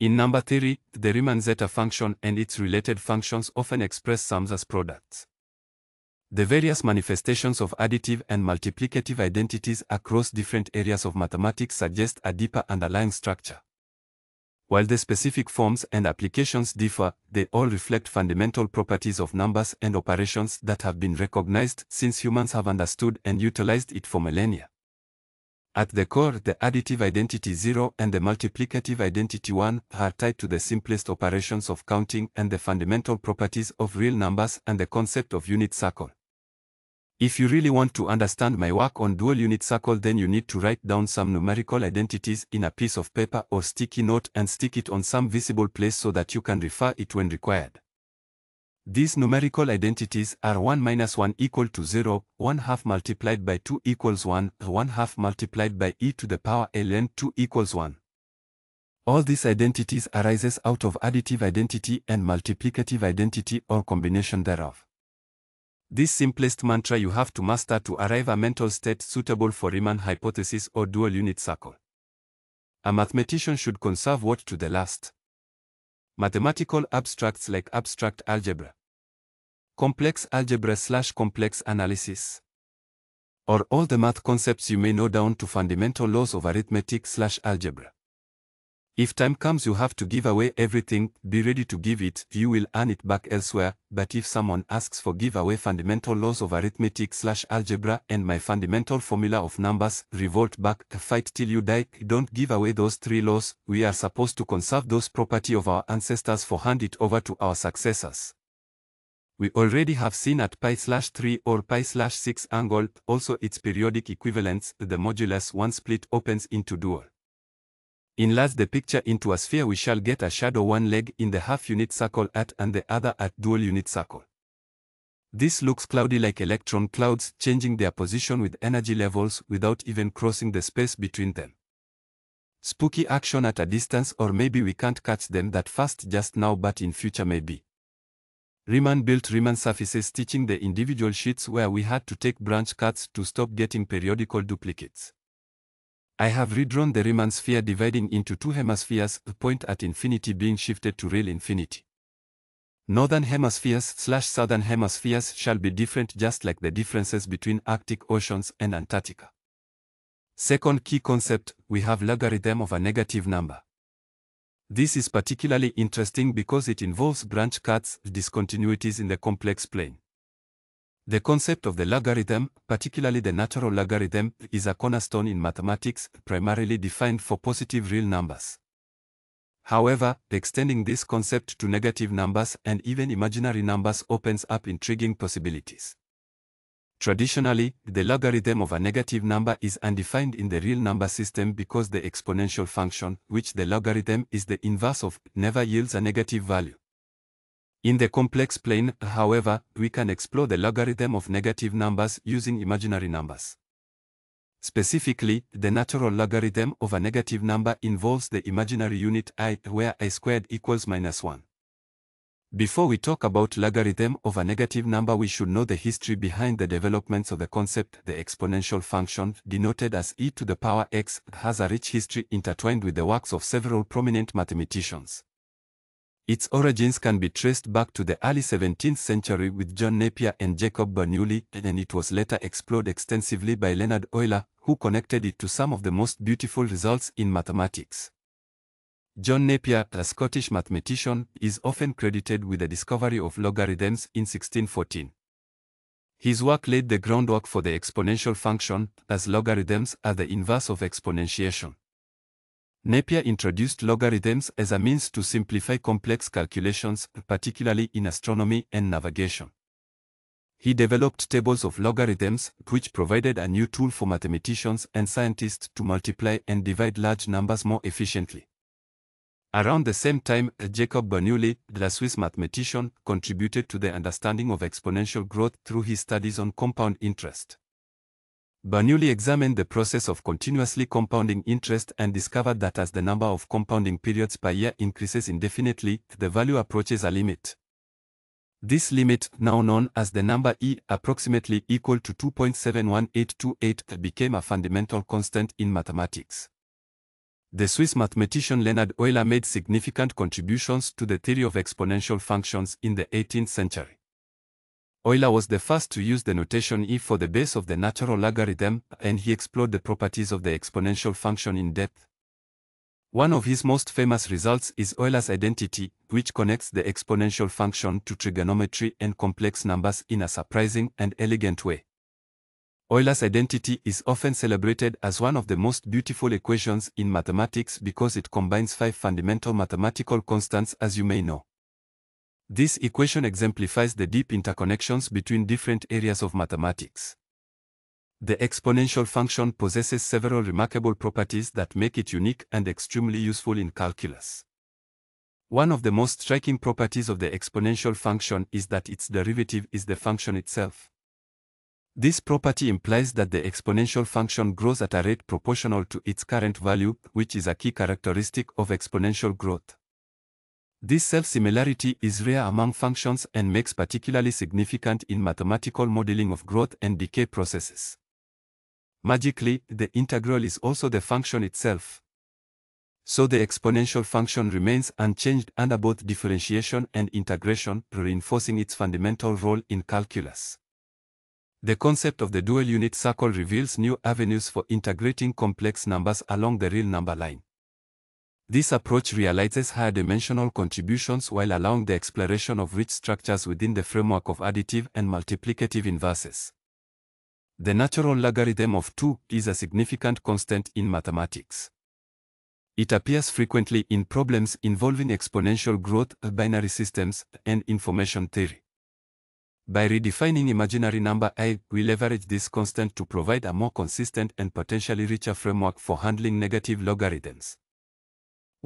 In number theory, the Riemann zeta function and its related functions often express sums as products. The various manifestations of additive and multiplicative identities across different areas of mathematics suggest a deeper underlying structure. While the specific forms and applications differ, they all reflect fundamental properties of numbers and operations that have been recognized since humans have understood and utilized it for millennia. At the core, the additive identity 0 and the multiplicative identity 1 are tied to the simplest operations of counting and the fundamental properties of real numbers and the concept of unit circle. If you really want to understand my work on dual unit circle then you need to write down some numerical identities in a piece of paper or sticky note and stick it on some visible place so that you can refer it when required. These numerical identities are 1 minus 1 equal to 0, 1 half multiplied by 2 equals 1, 1 half multiplied by e to the power ln 2 equals 1. All these identities arises out of additive identity and multiplicative identity or combination thereof. This simplest mantra you have to master to arrive a mental state suitable for Riemann hypothesis or dual unit circle. A mathematician should conserve what to the last. Mathematical abstracts like abstract algebra, complex algebra slash complex analysis, or all the math concepts you may know down to fundamental laws of arithmetic slash algebra. If time comes you have to give away everything, be ready to give it, you will earn it back elsewhere, but if someone asks for give away fundamental laws of arithmetic slash algebra and my fundamental formula of numbers, revolt back, fight till you die, don't give away those three laws, we are supposed to conserve those property of our ancestors for hand it over to our successors. We already have seen at pi slash 3 or pi slash 6 angle, also its periodic equivalents, the modulus 1 split opens into dual. Enlarge the picture into a sphere we shall get a shadow one leg in the half unit circle at and the other at dual unit circle. This looks cloudy like electron clouds changing their position with energy levels without even crossing the space between them. Spooky action at a distance or maybe we can't catch them that fast just now but in future maybe. Riemann built Riemann surfaces teaching the individual sheets where we had to take branch cuts to stop getting periodical duplicates. I have redrawn the Riemann sphere dividing into two hemispheres, the point at infinity being shifted to real infinity. Northern hemispheres slash southern hemispheres shall be different just like the differences between Arctic oceans and Antarctica. Second key concept, we have logarithm of a negative number. This is particularly interesting because it involves branch cuts, discontinuities in the complex plane. The concept of the logarithm, particularly the natural logarithm, is a cornerstone in mathematics, primarily defined for positive real numbers. However, extending this concept to negative numbers and even imaginary numbers opens up intriguing possibilities. Traditionally, the logarithm of a negative number is undefined in the real number system because the exponential function, which the logarithm is the inverse of, never yields a negative value. In the complex plane, however, we can explore the logarithm of negative numbers using imaginary numbers. Specifically, the natural logarithm of a negative number involves the imaginary unit i, where i squared equals minus 1. Before we talk about logarithm of a negative number we should know the history behind the developments of the concept. The exponential function, denoted as e to the power x, has a rich history intertwined with the works of several prominent mathematicians. Its origins can be traced back to the early 17th century with John Napier and Jacob Bernoulli, and it was later explored extensively by Leonhard Euler, who connected it to some of the most beautiful results in mathematics. John Napier, a Scottish mathematician, is often credited with the discovery of logarithms in 1614. His work laid the groundwork for the exponential function, as logarithms are the inverse of exponentiation. Napier introduced logarithms as a means to simplify complex calculations, particularly in astronomy and navigation. He developed tables of logarithms, which provided a new tool for mathematicians and scientists to multiply and divide large numbers more efficiently. Around the same time, Jacob Bernoulli, the Swiss mathematician, contributed to the understanding of exponential growth through his studies on compound interest. Bernoulli examined the process of continuously compounding interest and discovered that as the number of compounding periods per year increases indefinitely, the value approaches a limit. This limit, now known as the number e approximately equal to 2.71828, became a fundamental constant in mathematics. The Swiss mathematician Leonhard Euler made significant contributions to the theory of exponential functions in the 18th century. Euler was the first to use the notation e for the base of the natural logarithm, and he explored the properties of the exponential function in depth. One of his most famous results is Euler's identity, which connects the exponential function to trigonometry and complex numbers in a surprising and elegant way. Euler's identity is often celebrated as one of the most beautiful equations in mathematics because it combines five fundamental mathematical constants as you may know. This equation exemplifies the deep interconnections between different areas of mathematics. The exponential function possesses several remarkable properties that make it unique and extremely useful in calculus. One of the most striking properties of the exponential function is that its derivative is the function itself. This property implies that the exponential function grows at a rate proportional to its current value, which is a key characteristic of exponential growth. This self-similarity is rare among functions and makes particularly significant in mathematical modeling of growth and decay processes. Magically, the integral is also the function itself. So the exponential function remains unchanged under both differentiation and integration, reinforcing its fundamental role in calculus. The concept of the dual unit circle reveals new avenues for integrating complex numbers along the real number line. This approach realizes higher dimensional contributions while allowing the exploration of rich structures within the framework of additive and multiplicative inverses. The natural logarithm of 2 is a significant constant in mathematics. It appears frequently in problems involving exponential growth, binary systems, and information theory. By redefining imaginary number i, we leverage this constant to provide a more consistent and potentially richer framework for handling negative logarithms.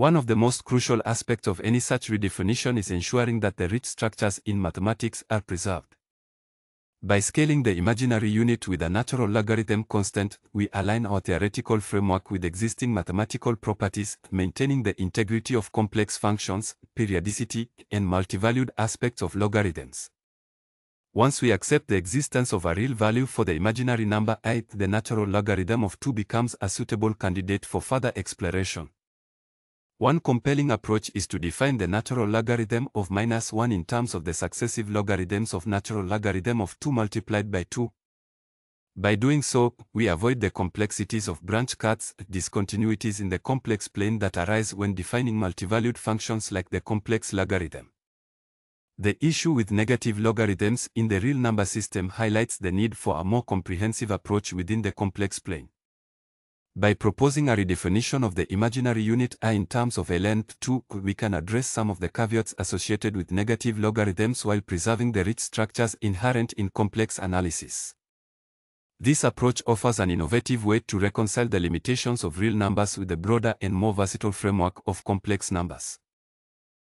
One of the most crucial aspects of any such redefinition is ensuring that the rich structures in mathematics are preserved. By scaling the imaginary unit with a natural logarithm constant, we align our theoretical framework with existing mathematical properties, maintaining the integrity of complex functions, periodicity, and multivalued aspects of logarithms. Once we accept the existence of a real value for the imaginary number i, the natural logarithm of 2 becomes a suitable candidate for further exploration. One compelling approach is to define the natural logarithm of minus 1 in terms of the successive logarithms of natural logarithm of 2 multiplied by 2. By doing so, we avoid the complexities of branch cuts, discontinuities in the complex plane that arise when defining multivalued functions like the complex logarithm. The issue with negative logarithms in the real number system highlights the need for a more comprehensive approach within the complex plane. By proposing a redefinition of the imaginary unit i in terms of ln 2, we can address some of the caveats associated with negative logarithms while preserving the rich structures inherent in complex analysis. This approach offers an innovative way to reconcile the limitations of real numbers with the broader and more versatile framework of complex numbers.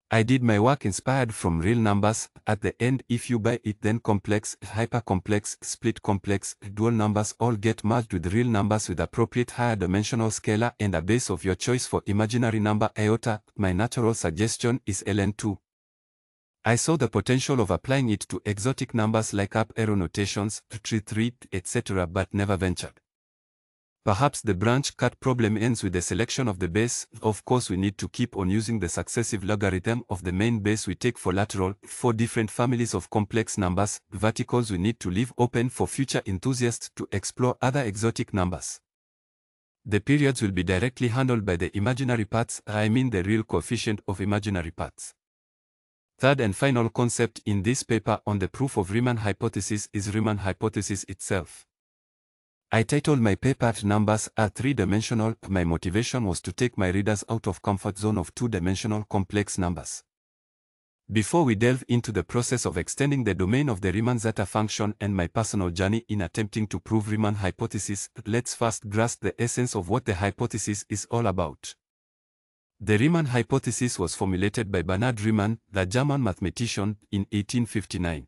I did my work inspired from real numbers. At the end, if you buy it, then complex, hypercomplex, split complex, dual numbers all get merged with real numbers with appropriate higher dimensional scalar and a base of your choice for imaginary number iota. My natural suggestion is ln2. I saw the potential of applying it to exotic numbers like up arrow notations, tree tree, etc., but never ventured. Perhaps the branch cut problem ends with the selection of the base. Of course we need to keep on using the successive logarithm of the main base we take for lateral, for different families of complex numbers, verticals we need to leave open for future enthusiasts to explore other exotic numbers. The periods will be directly handled by the imaginary parts, I mean the real coefficient of imaginary parts. Third and final concept in this paper on the proof of Riemann hypothesis is Riemann hypothesis itself. I titled my paper Numbers are three-dimensional. My motivation was to take my readers out of comfort zone of two-dimensional complex numbers. Before we delve into the process of extending the domain of the Riemann zeta function and my personal journey in attempting to prove Riemann hypothesis, let's first grasp the essence of what the hypothesis is all about. The Riemann hypothesis was formulated by Bernhard Riemann, the German mathematician, in 1859.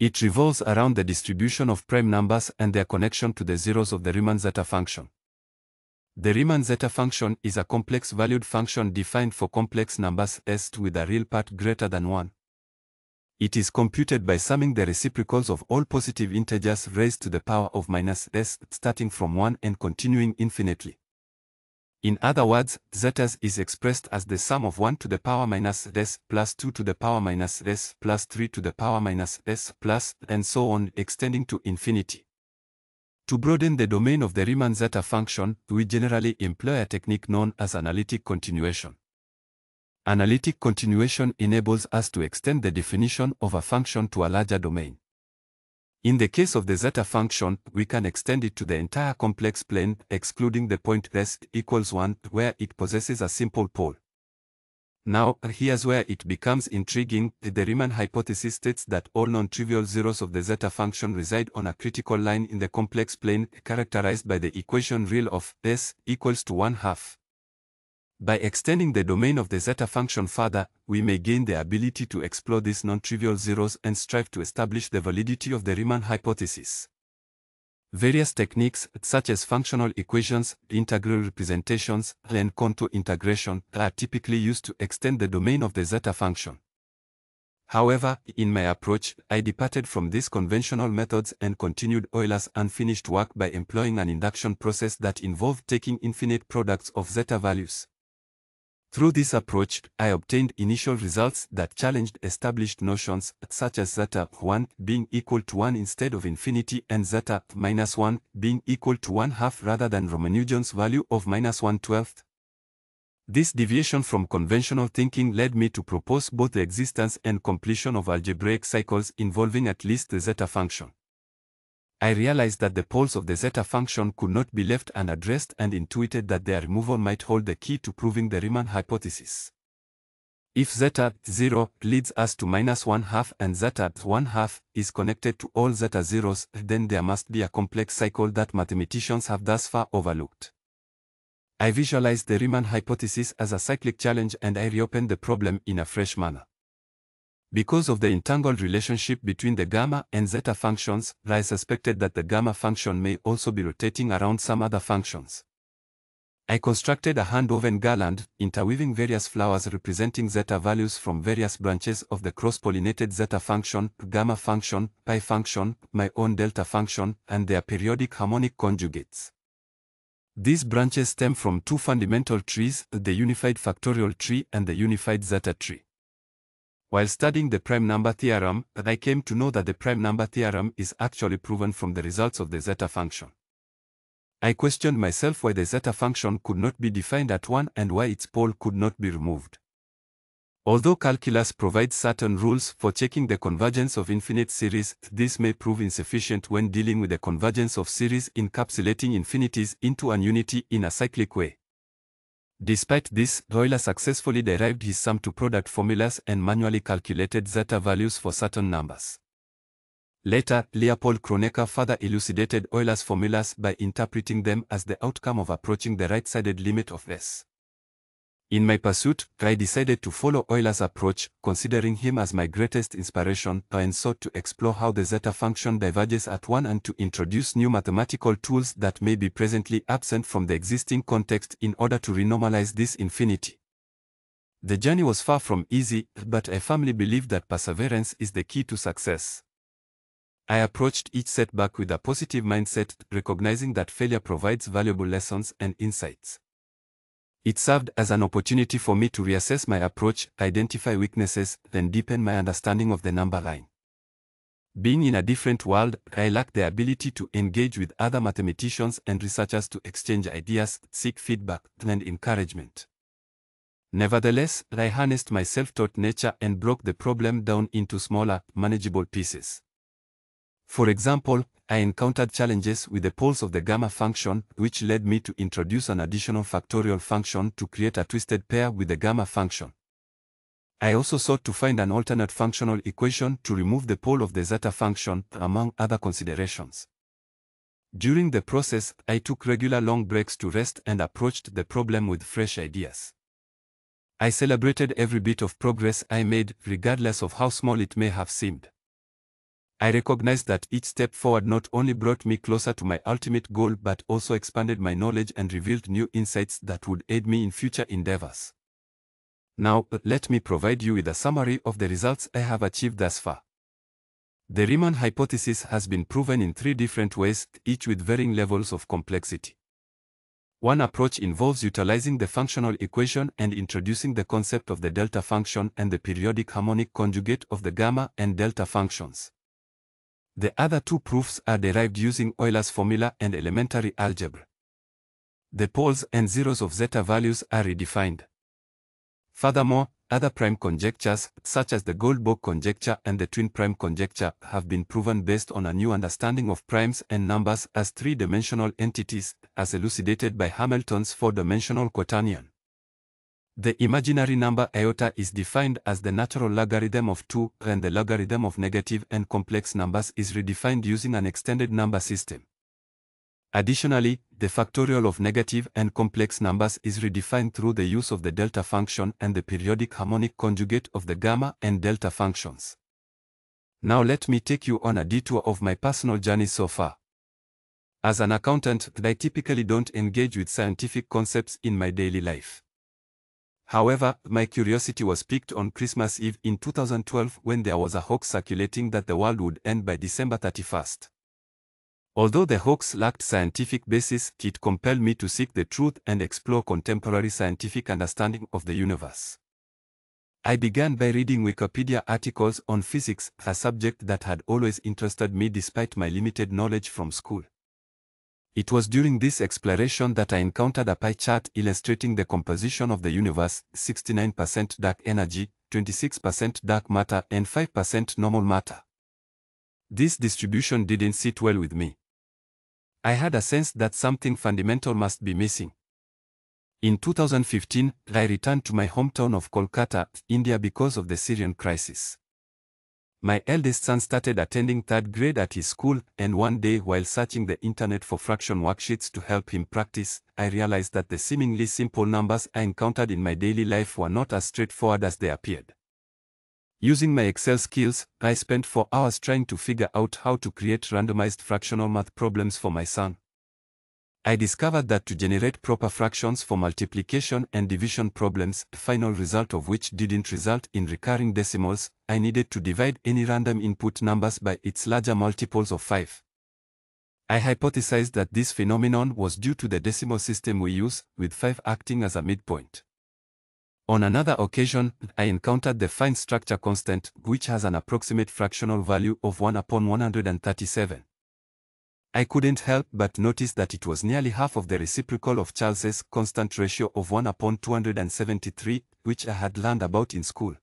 It revolves around the distribution of prime numbers and their connection to the zeros of the Riemann zeta function. The Riemann zeta function is a complex valued function defined for complex numbers s with a real part greater than 1. It is computed by summing the reciprocals of all positive integers raised to the power of minus s starting from 1 and continuing infinitely. In other words, zeta is expressed as the sum of 1 to the power minus s plus 2 to the power minus s plus 3 to the power minus s plus and so on extending to infinity. To broaden the domain of the Riemann zeta function, we generally employ a technique known as analytic continuation. Analytic continuation enables us to extend the definition of a function to a larger domain. In the case of the zeta function, we can extend it to the entire complex plane, excluding the point s equals 1, where it possesses a simple pole. Now, here's where it becomes intriguing. The Riemann hypothesis states that all non-trivial zeros of the zeta function reside on a critical line in the complex plane, characterized by the equation real of s equals to 1 half. By extending the domain of the zeta function further, we may gain the ability to explore these non-trivial zeros and strive to establish the validity of the Riemann hypothesis. Various techniques, such as functional equations, integral representations, and contour integration, are typically used to extend the domain of the zeta function. However, in my approach, I departed from these conventional methods and continued Euler's unfinished work by employing an induction process that involved taking infinite products of zeta values. Through this approach, I obtained initial results that challenged established notions, such as zeta 1 being equal to 1 instead of infinity and zeta minus 1 being equal to 1 half rather than Ramanujan's value of minus 1 twelfth. This deviation from conventional thinking led me to propose both the existence and completion of algebraic cycles involving at least the zeta function. I realized that the poles of the zeta function could not be left unaddressed and intuited that their removal might hold the key to proving the Riemann hypothesis. If zeta 0 leads us to minus 1 half and zeta 1 half is connected to all zeta zeros, then there must be a complex cycle that mathematicians have thus far overlooked. I visualized the Riemann hypothesis as a cyclic challenge and I reopened the problem in a fresh manner. Because of the entangled relationship between the gamma and zeta functions, I suspected that the gamma function may also be rotating around some other functions. I constructed a hand-woven garland, interweaving various flowers representing zeta values from various branches of the cross-pollinated zeta function, gamma function, pi function, my own delta function, and their periodic harmonic conjugates. These branches stem from two fundamental trees, the unified factorial tree and the unified zeta tree. While studying the prime number theorem, I came to know that the prime number theorem is actually proven from the results of the zeta function. I questioned myself why the zeta function could not be defined at 1 and why its pole could not be removed. Although calculus provides certain rules for checking the convergence of infinite series, this may prove insufficient when dealing with the convergence of series encapsulating infinities into an unity in a cyclic way. Despite this, Euler successfully derived his sum-to-product formulas and manually calculated zeta values for certain numbers. Later, Leopold Kronecker further elucidated Euler's formulas by interpreting them as the outcome of approaching the right-sided limit of S. In my pursuit, I decided to follow Euler's approach, considering him as my greatest inspiration, and sought to explore how the zeta function diverges at 1 and to introduce new mathematical tools that may be presently absent from the existing context in order to renormalize this infinity. The journey was far from easy, but I firmly believe that perseverance is the key to success. I approached each setback with a positive mindset, recognizing that failure provides valuable lessons and insights. It served as an opportunity for me to reassess my approach, identify weaknesses, then deepen my understanding of the number line. Being in a different world, I lacked the ability to engage with other mathematicians and researchers to exchange ideas, seek feedback, and encouragement. Nevertheless, I harnessed my self-taught nature and broke the problem down into smaller, manageable pieces. For example, I encountered challenges with the poles of the gamma function, which led me to introduce an additional factorial function to create a twisted pair with the gamma function. I also sought to find an alternate functional equation to remove the pole of the zeta function, among other considerations. During the process, I took regular long breaks to rest and approached the problem with fresh ideas. I celebrated every bit of progress I made, regardless of how small it may have seemed. I recognized that each step forward not only brought me closer to my ultimate goal but also expanded my knowledge and revealed new insights that would aid me in future endeavors. Now, uh, let me provide you with a summary of the results I have achieved thus far. The Riemann hypothesis has been proven in three different ways, each with varying levels of complexity. One approach involves utilizing the functional equation and introducing the concept of the delta function and the periodic harmonic conjugate of the gamma and delta functions. The other two proofs are derived using Euler's formula and elementary algebra. The poles and zeros of zeta values are redefined. Furthermore, other prime conjectures, such as the Goldbach conjecture and the twin prime conjecture, have been proven based on a new understanding of primes and numbers as three-dimensional entities, as elucidated by Hamilton's four-dimensional quaternion. The imaginary number iota is defined as the natural logarithm of 2 and the logarithm of negative and complex numbers is redefined using an extended number system. Additionally, the factorial of negative and complex numbers is redefined through the use of the delta function and the periodic harmonic conjugate of the gamma and delta functions. Now let me take you on a detour of my personal journey so far. As an accountant, I typically don't engage with scientific concepts in my daily life. However, my curiosity was piqued on Christmas Eve in 2012 when there was a hoax circulating that the world would end by December 31st. Although the hoax lacked scientific basis, it compelled me to seek the truth and explore contemporary scientific understanding of the universe. I began by reading Wikipedia articles on physics, a subject that had always interested me despite my limited knowledge from school. It was during this exploration that I encountered a pie chart illustrating the composition of the universe, 69% dark energy, 26% dark matter and 5% normal matter. This distribution didn't sit well with me. I had a sense that something fundamental must be missing. In 2015, I returned to my hometown of Kolkata, India because of the Syrian crisis. My eldest son started attending third grade at his school, and one day while searching the internet for fraction worksheets to help him practice, I realized that the seemingly simple numbers I encountered in my daily life were not as straightforward as they appeared. Using my Excel skills, I spent four hours trying to figure out how to create randomized fractional math problems for my son. I discovered that to generate proper fractions for multiplication and division problems, the final result of which didn't result in recurring decimals, I needed to divide any random input numbers by its larger multiples of 5. I hypothesized that this phenomenon was due to the decimal system we use, with 5 acting as a midpoint. On another occasion, I encountered the fine structure constant, which has an approximate fractional value of 1 upon 137. I couldn't help but notice that it was nearly half of the reciprocal of Charles's constant ratio of 1 upon 273, which I had learned about in school.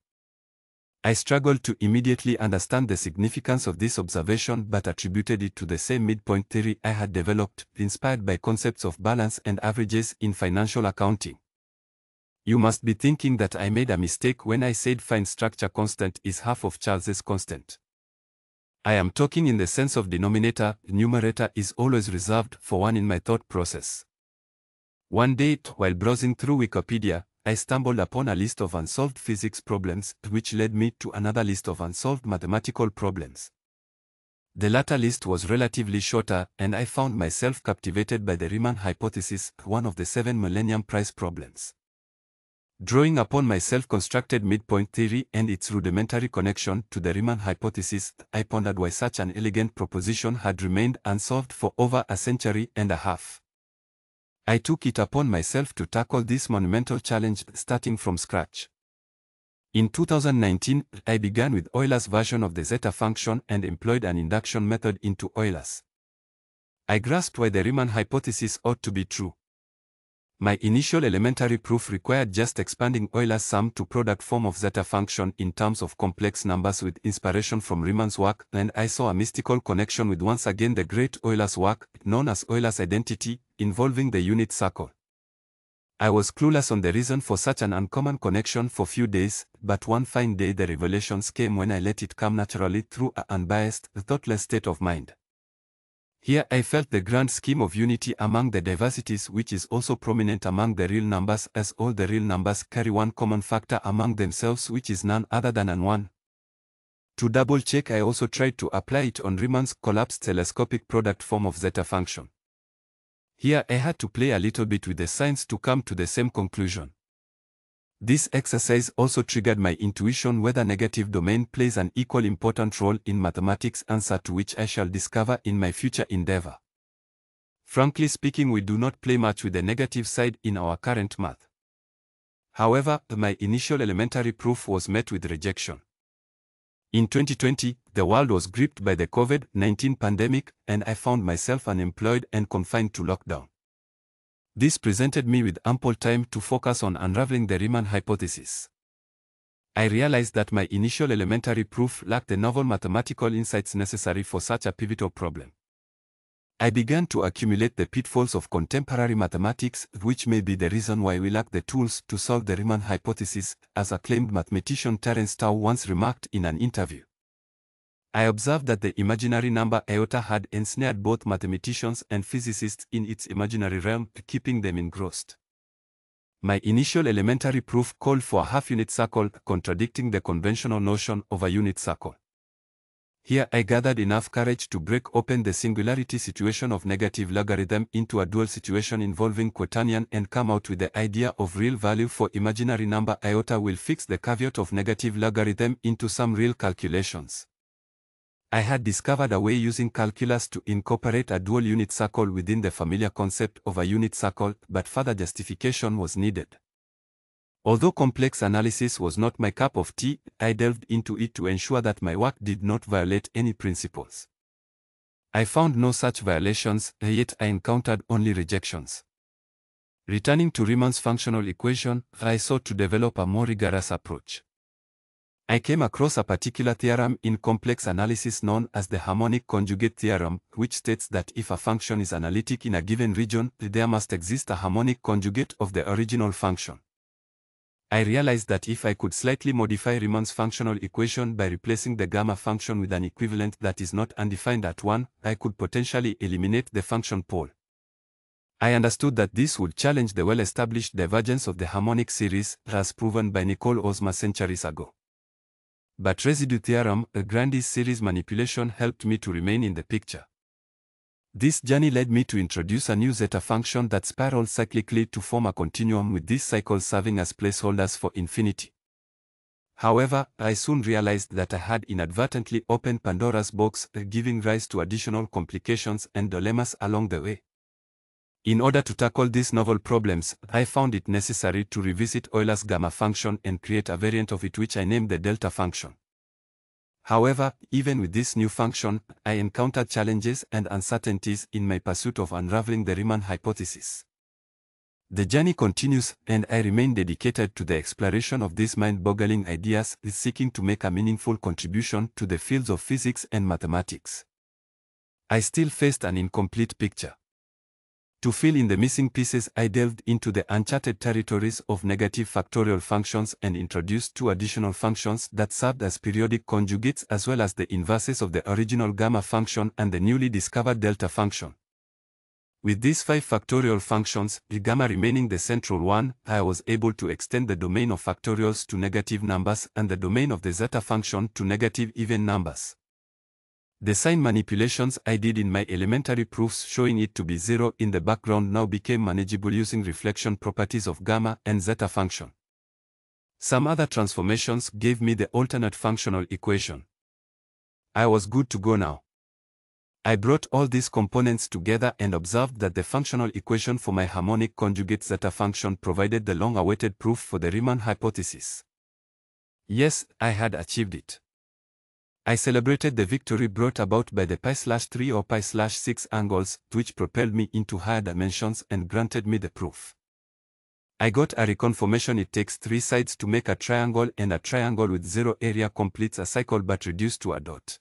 I struggled to immediately understand the significance of this observation but attributed it to the same midpoint theory I had developed, inspired by concepts of balance and averages in financial accounting. You must be thinking that I made a mistake when I said fine structure constant is half of Charles's constant. I am talking in the sense of denominator, numerator is always reserved for one in my thought process. One day, while browsing through Wikipedia, I stumbled upon a list of unsolved physics problems, which led me to another list of unsolved mathematical problems. The latter list was relatively shorter, and I found myself captivated by the Riemann hypothesis, one of the seven Millennium Prize problems. Drawing upon my self-constructed midpoint theory and its rudimentary connection to the Riemann hypothesis, I pondered why such an elegant proposition had remained unsolved for over a century and a half. I took it upon myself to tackle this monumental challenge starting from scratch. In 2019, I began with Euler's version of the zeta function and employed an induction method into Euler's. I grasped why the Riemann hypothesis ought to be true. My initial elementary proof required just expanding Euler's sum to product form of zeta function in terms of complex numbers with inspiration from Riemann's work, and I saw a mystical connection with once again the great Euler's work, known as Euler's identity, involving the unit circle. I was clueless on the reason for such an uncommon connection for few days, but one fine day the revelations came when I let it come naturally through a unbiased, thoughtless state of mind. Here I felt the grand scheme of unity among the diversities which is also prominent among the real numbers as all the real numbers carry one common factor among themselves which is none other than an 1. To double check I also tried to apply it on Riemann's collapsed telescopic product form of zeta function. Here I had to play a little bit with the signs to come to the same conclusion. This exercise also triggered my intuition whether negative domain plays an equal important role in mathematics answer to which I shall discover in my future endeavor. Frankly speaking we do not play much with the negative side in our current math. However, my initial elementary proof was met with rejection. In 2020, the world was gripped by the COVID-19 pandemic and I found myself unemployed and confined to lockdown. This presented me with ample time to focus on unraveling the Riemann hypothesis. I realized that my initial elementary proof lacked the novel mathematical insights necessary for such a pivotal problem. I began to accumulate the pitfalls of contemporary mathematics, which may be the reason why we lack the tools to solve the Riemann hypothesis, as acclaimed mathematician Terence Tao once remarked in an interview. I observed that the imaginary number iota had ensnared both mathematicians and physicists in its imaginary realm, keeping them engrossed. My initial elementary proof called for a half-unit circle, contradicting the conventional notion of a unit circle. Here I gathered enough courage to break open the singularity situation of negative logarithm into a dual situation involving quaternion and come out with the idea of real value for imaginary number iota will fix the caveat of negative logarithm into some real calculations. I had discovered a way using calculus to incorporate a dual unit circle within the familiar concept of a unit circle, but further justification was needed. Although complex analysis was not my cup of tea, I delved into it to ensure that my work did not violate any principles. I found no such violations, yet I encountered only rejections. Returning to Riemann's functional equation, I sought to develop a more rigorous approach. I came across a particular theorem in complex analysis known as the harmonic conjugate theorem, which states that if a function is analytic in a given region, there must exist a harmonic conjugate of the original function. I realized that if I could slightly modify Riemann's functional equation by replacing the gamma function with an equivalent that is not undefined at 1, I could potentially eliminate the function pole. I understood that this would challenge the well-established divergence of the harmonic series, as proven by Nicole Oresme centuries ago. But residue theorem, a Grandi's series manipulation helped me to remain in the picture. This journey led me to introduce a new zeta function that spirals cyclically to form a continuum with these cycles serving as placeholders for infinity. However, I soon realized that I had inadvertently opened Pandora's box, giving rise to additional complications and dilemmas along the way. In order to tackle these novel problems, I found it necessary to revisit Euler's gamma function and create a variant of it which I named the delta function. However, even with this new function, I encountered challenges and uncertainties in my pursuit of unraveling the Riemann hypothesis. The journey continues, and I remain dedicated to the exploration of these mind-boggling ideas, seeking to make a meaningful contribution to the fields of physics and mathematics. I still faced an incomplete picture. To fill in the missing pieces I delved into the uncharted territories of negative factorial functions and introduced two additional functions that served as periodic conjugates as well as the inverses of the original gamma function and the newly discovered delta function. With these five factorial functions, the gamma remaining the central one, I was able to extend the domain of factorials to negative numbers and the domain of the zeta function to negative even numbers. The sign manipulations I did in my elementary proofs showing it to be zero in the background now became manageable using reflection properties of gamma and zeta function. Some other transformations gave me the alternate functional equation. I was good to go now. I brought all these components together and observed that the functional equation for my harmonic conjugate zeta function provided the long-awaited proof for the Riemann hypothesis. Yes, I had achieved it. I celebrated the victory brought about by the pi slash 3 or pi slash 6 angles, which propelled me into higher dimensions and granted me the proof. I got a reconfirmation it takes three sides to make a triangle and a triangle with zero area completes a cycle but reduced to a dot.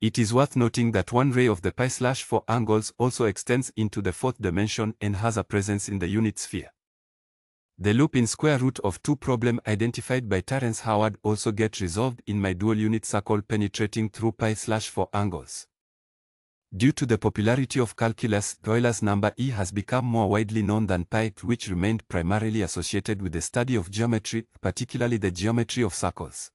It is worth noting that one ray of the pi slash 4 angles also extends into the fourth dimension and has a presence in the unit sphere. The loop in square root of 2 problem identified by Terence Howard also get resolved in my dual unit circle penetrating through pi slash 4 angles. Due to the popularity of calculus, Euler's number E has become more widely known than pi, which remained primarily associated with the study of geometry, particularly the geometry of circles.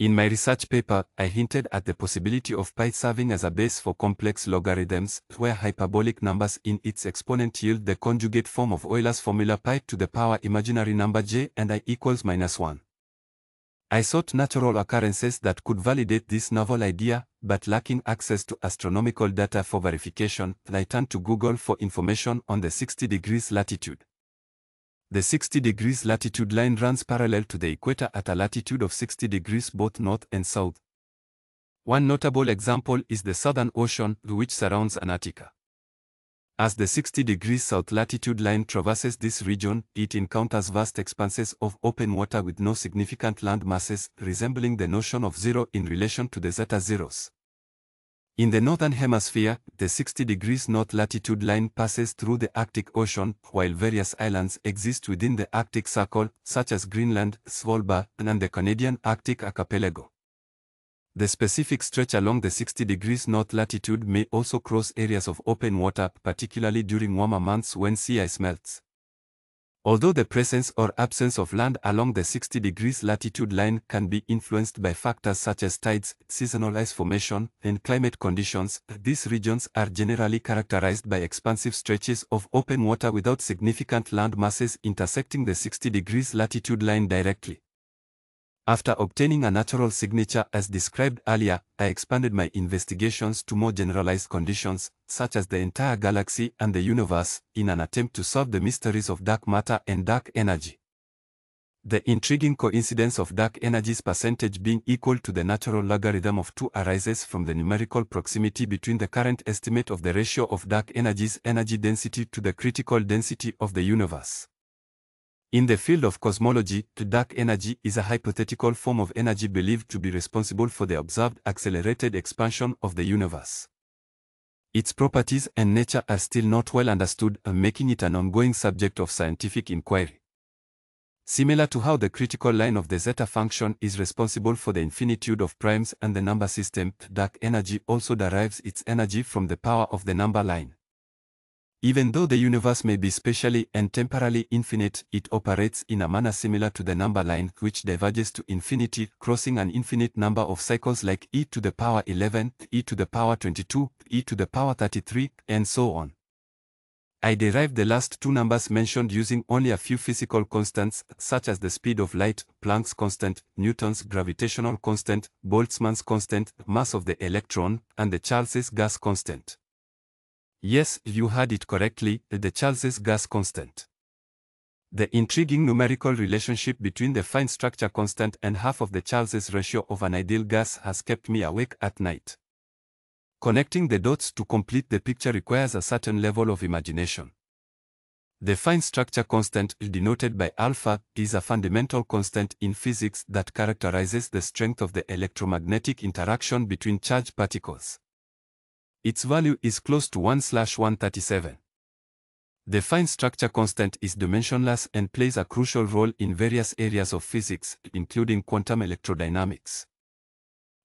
In my research paper, I hinted at the possibility of pi serving as a base for complex logarithms, where hyperbolic numbers in its exponent yield the conjugate form of Euler's formula pi to the power imaginary number j and i equals minus 1. I sought natural occurrences that could validate this novel idea, but lacking access to astronomical data for verification, I turned to Google for information on the 60 degrees latitude. The 60 degrees latitude line runs parallel to the equator at a latitude of 60 degrees both north and south. One notable example is the Southern Ocean, which surrounds Antarctica. As the 60 degrees south latitude line traverses this region, it encounters vast expanses of open water with no significant land masses, resembling the notion of zero in relation to the zeta zeros. In the northern hemisphere, the 60 degrees north latitude line passes through the Arctic Ocean, while various islands exist within the Arctic Circle, such as Greenland, Svalbard, and the Canadian Arctic Archipelago. The specific stretch along the 60 degrees north latitude may also cross areas of open water, particularly during warmer months when sea ice melts. Although the presence or absence of land along the 60 degrees latitude line can be influenced by factors such as tides, seasonal ice formation, and climate conditions, these regions are generally characterized by expansive stretches of open water without significant land masses intersecting the 60 degrees latitude line directly. After obtaining a natural signature as described earlier, I expanded my investigations to more generalized conditions, such as the entire galaxy and the universe, in an attempt to solve the mysteries of dark matter and dark energy. The intriguing coincidence of dark energy's percentage being equal to the natural logarithm of 2 arises from the numerical proximity between the current estimate of the ratio of dark energy's energy density to the critical density of the universe. In the field of cosmology, dark energy is a hypothetical form of energy believed to be responsible for the observed accelerated expansion of the universe. Its properties and nature are still not well understood, uh, making it an ongoing subject of scientific inquiry. Similar to how the critical line of the zeta function is responsible for the infinitude of primes and the number system, dark energy also derives its energy from the power of the number line. Even though the universe may be spatially and temporally infinite, it operates in a manner similar to the number line, which diverges to infinity, crossing an infinite number of cycles like e to the power 11, e to the power 22, e to the power 33, and so on. I derived the last two numbers mentioned using only a few physical constants, such as the speed of light, Planck's constant, Newton's gravitational constant, Boltzmann's constant, mass of the electron, and the Charles's gas constant. Yes, you heard it correctly, the Charles's gas constant. The intriguing numerical relationship between the fine structure constant and half of the Charles's ratio of an ideal gas has kept me awake at night. Connecting the dots to complete the picture requires a certain level of imagination. The fine structure constant, denoted by alpha, is a fundamental constant in physics that characterizes the strength of the electromagnetic interaction between charged particles. Its value is close to 1 slash 137. The fine structure constant is dimensionless and plays a crucial role in various areas of physics, including quantum electrodynamics.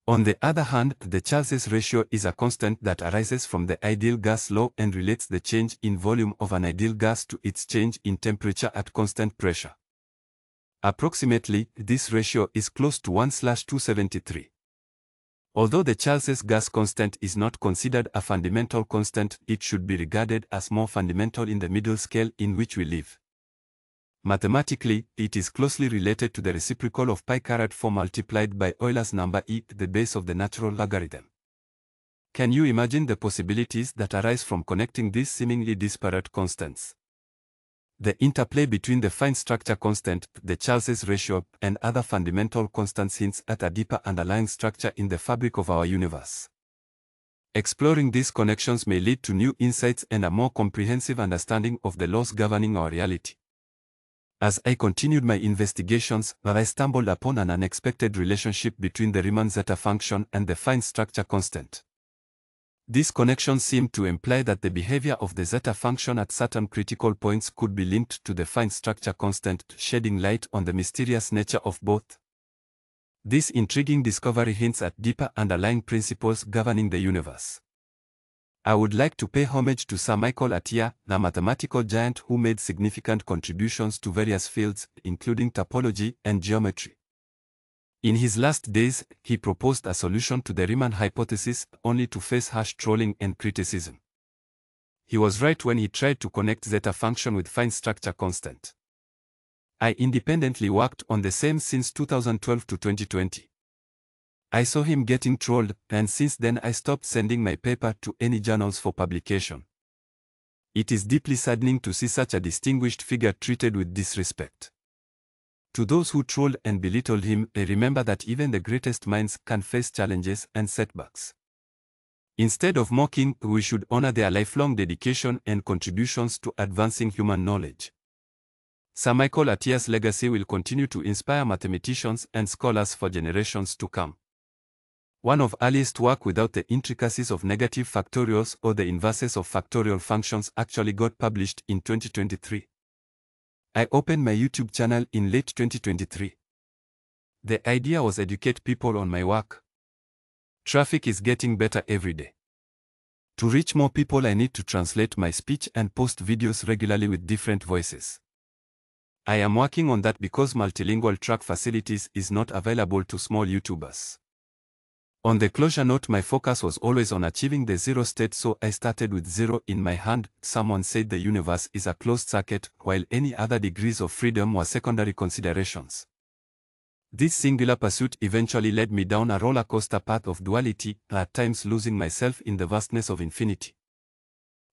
On the other hand, the Charles's ratio is a constant that arises from the ideal gas law and relates the change in volume of an ideal gas to its change in temperature at constant pressure. Approximately, this ratio is close to 1/273. Although the Charles's gas constant is not considered a fundamental constant, it should be regarded as more fundamental in the middle scale in which we live. Mathematically, it is closely related to the reciprocal of pi caret 4 multiplied by Euler's number e, the base of the natural logarithm. Can you imagine the possibilities that arise from connecting these seemingly disparate constants? The interplay between the fine structure constant, the Charles's ratio, and other fundamental constants hints at a deeper underlying structure in the fabric of our universe. Exploring these connections may lead to new insights and a more comprehensive understanding of the laws governing our reality. As I continued my investigations, I stumbled upon an unexpected relationship between the Riemann zeta function and the fine structure constant. This connection seemed to imply that the behavior of the zeta function at certain critical points could be linked to the fine structure constant, shedding light on the mysterious nature of both. This intriguing discovery hints at deeper underlying principles governing the universe. I would like to pay homage to Sir Michael Atiyah, the mathematical giant who made significant contributions to various fields, including topology and geometry. In his last days, he proposed a solution to the Riemann hypothesis, only to face harsh trolling and criticism. He was right when he tried to connect zeta function with fine structure constant. I independently worked on the same since 2012 to 2020. I saw him getting trolled, and since then I stopped sending my paper to any journals for publication. It is deeply saddening to see such a distinguished figure treated with disrespect. To those who trolled and belittled him, they remember that even the greatest minds can face challenges and setbacks. Instead of mocking, we should honor their lifelong dedication and contributions to advancing human knowledge. Sir Michael Atiyah's legacy will continue to inspire mathematicians and scholars for generations to come. One of earliest work without the intricacies of negative factorials or the inverses of factorial functions actually got published in 2023. I opened my YouTube channel in late 2023. The idea was educate people on my work. Traffic is getting better every day. To reach more people I need to translate my speech and post videos regularly with different voices. I am working on that because multilingual track facilities is not available to small YouTubers. On the closure note my focus was always on achieving the zero state so I started with zero in my hand. Someone said the universe is a closed circuit, while any other degrees of freedom were secondary considerations. This singular pursuit eventually led me down a roller coaster path of duality, at times losing myself in the vastness of infinity.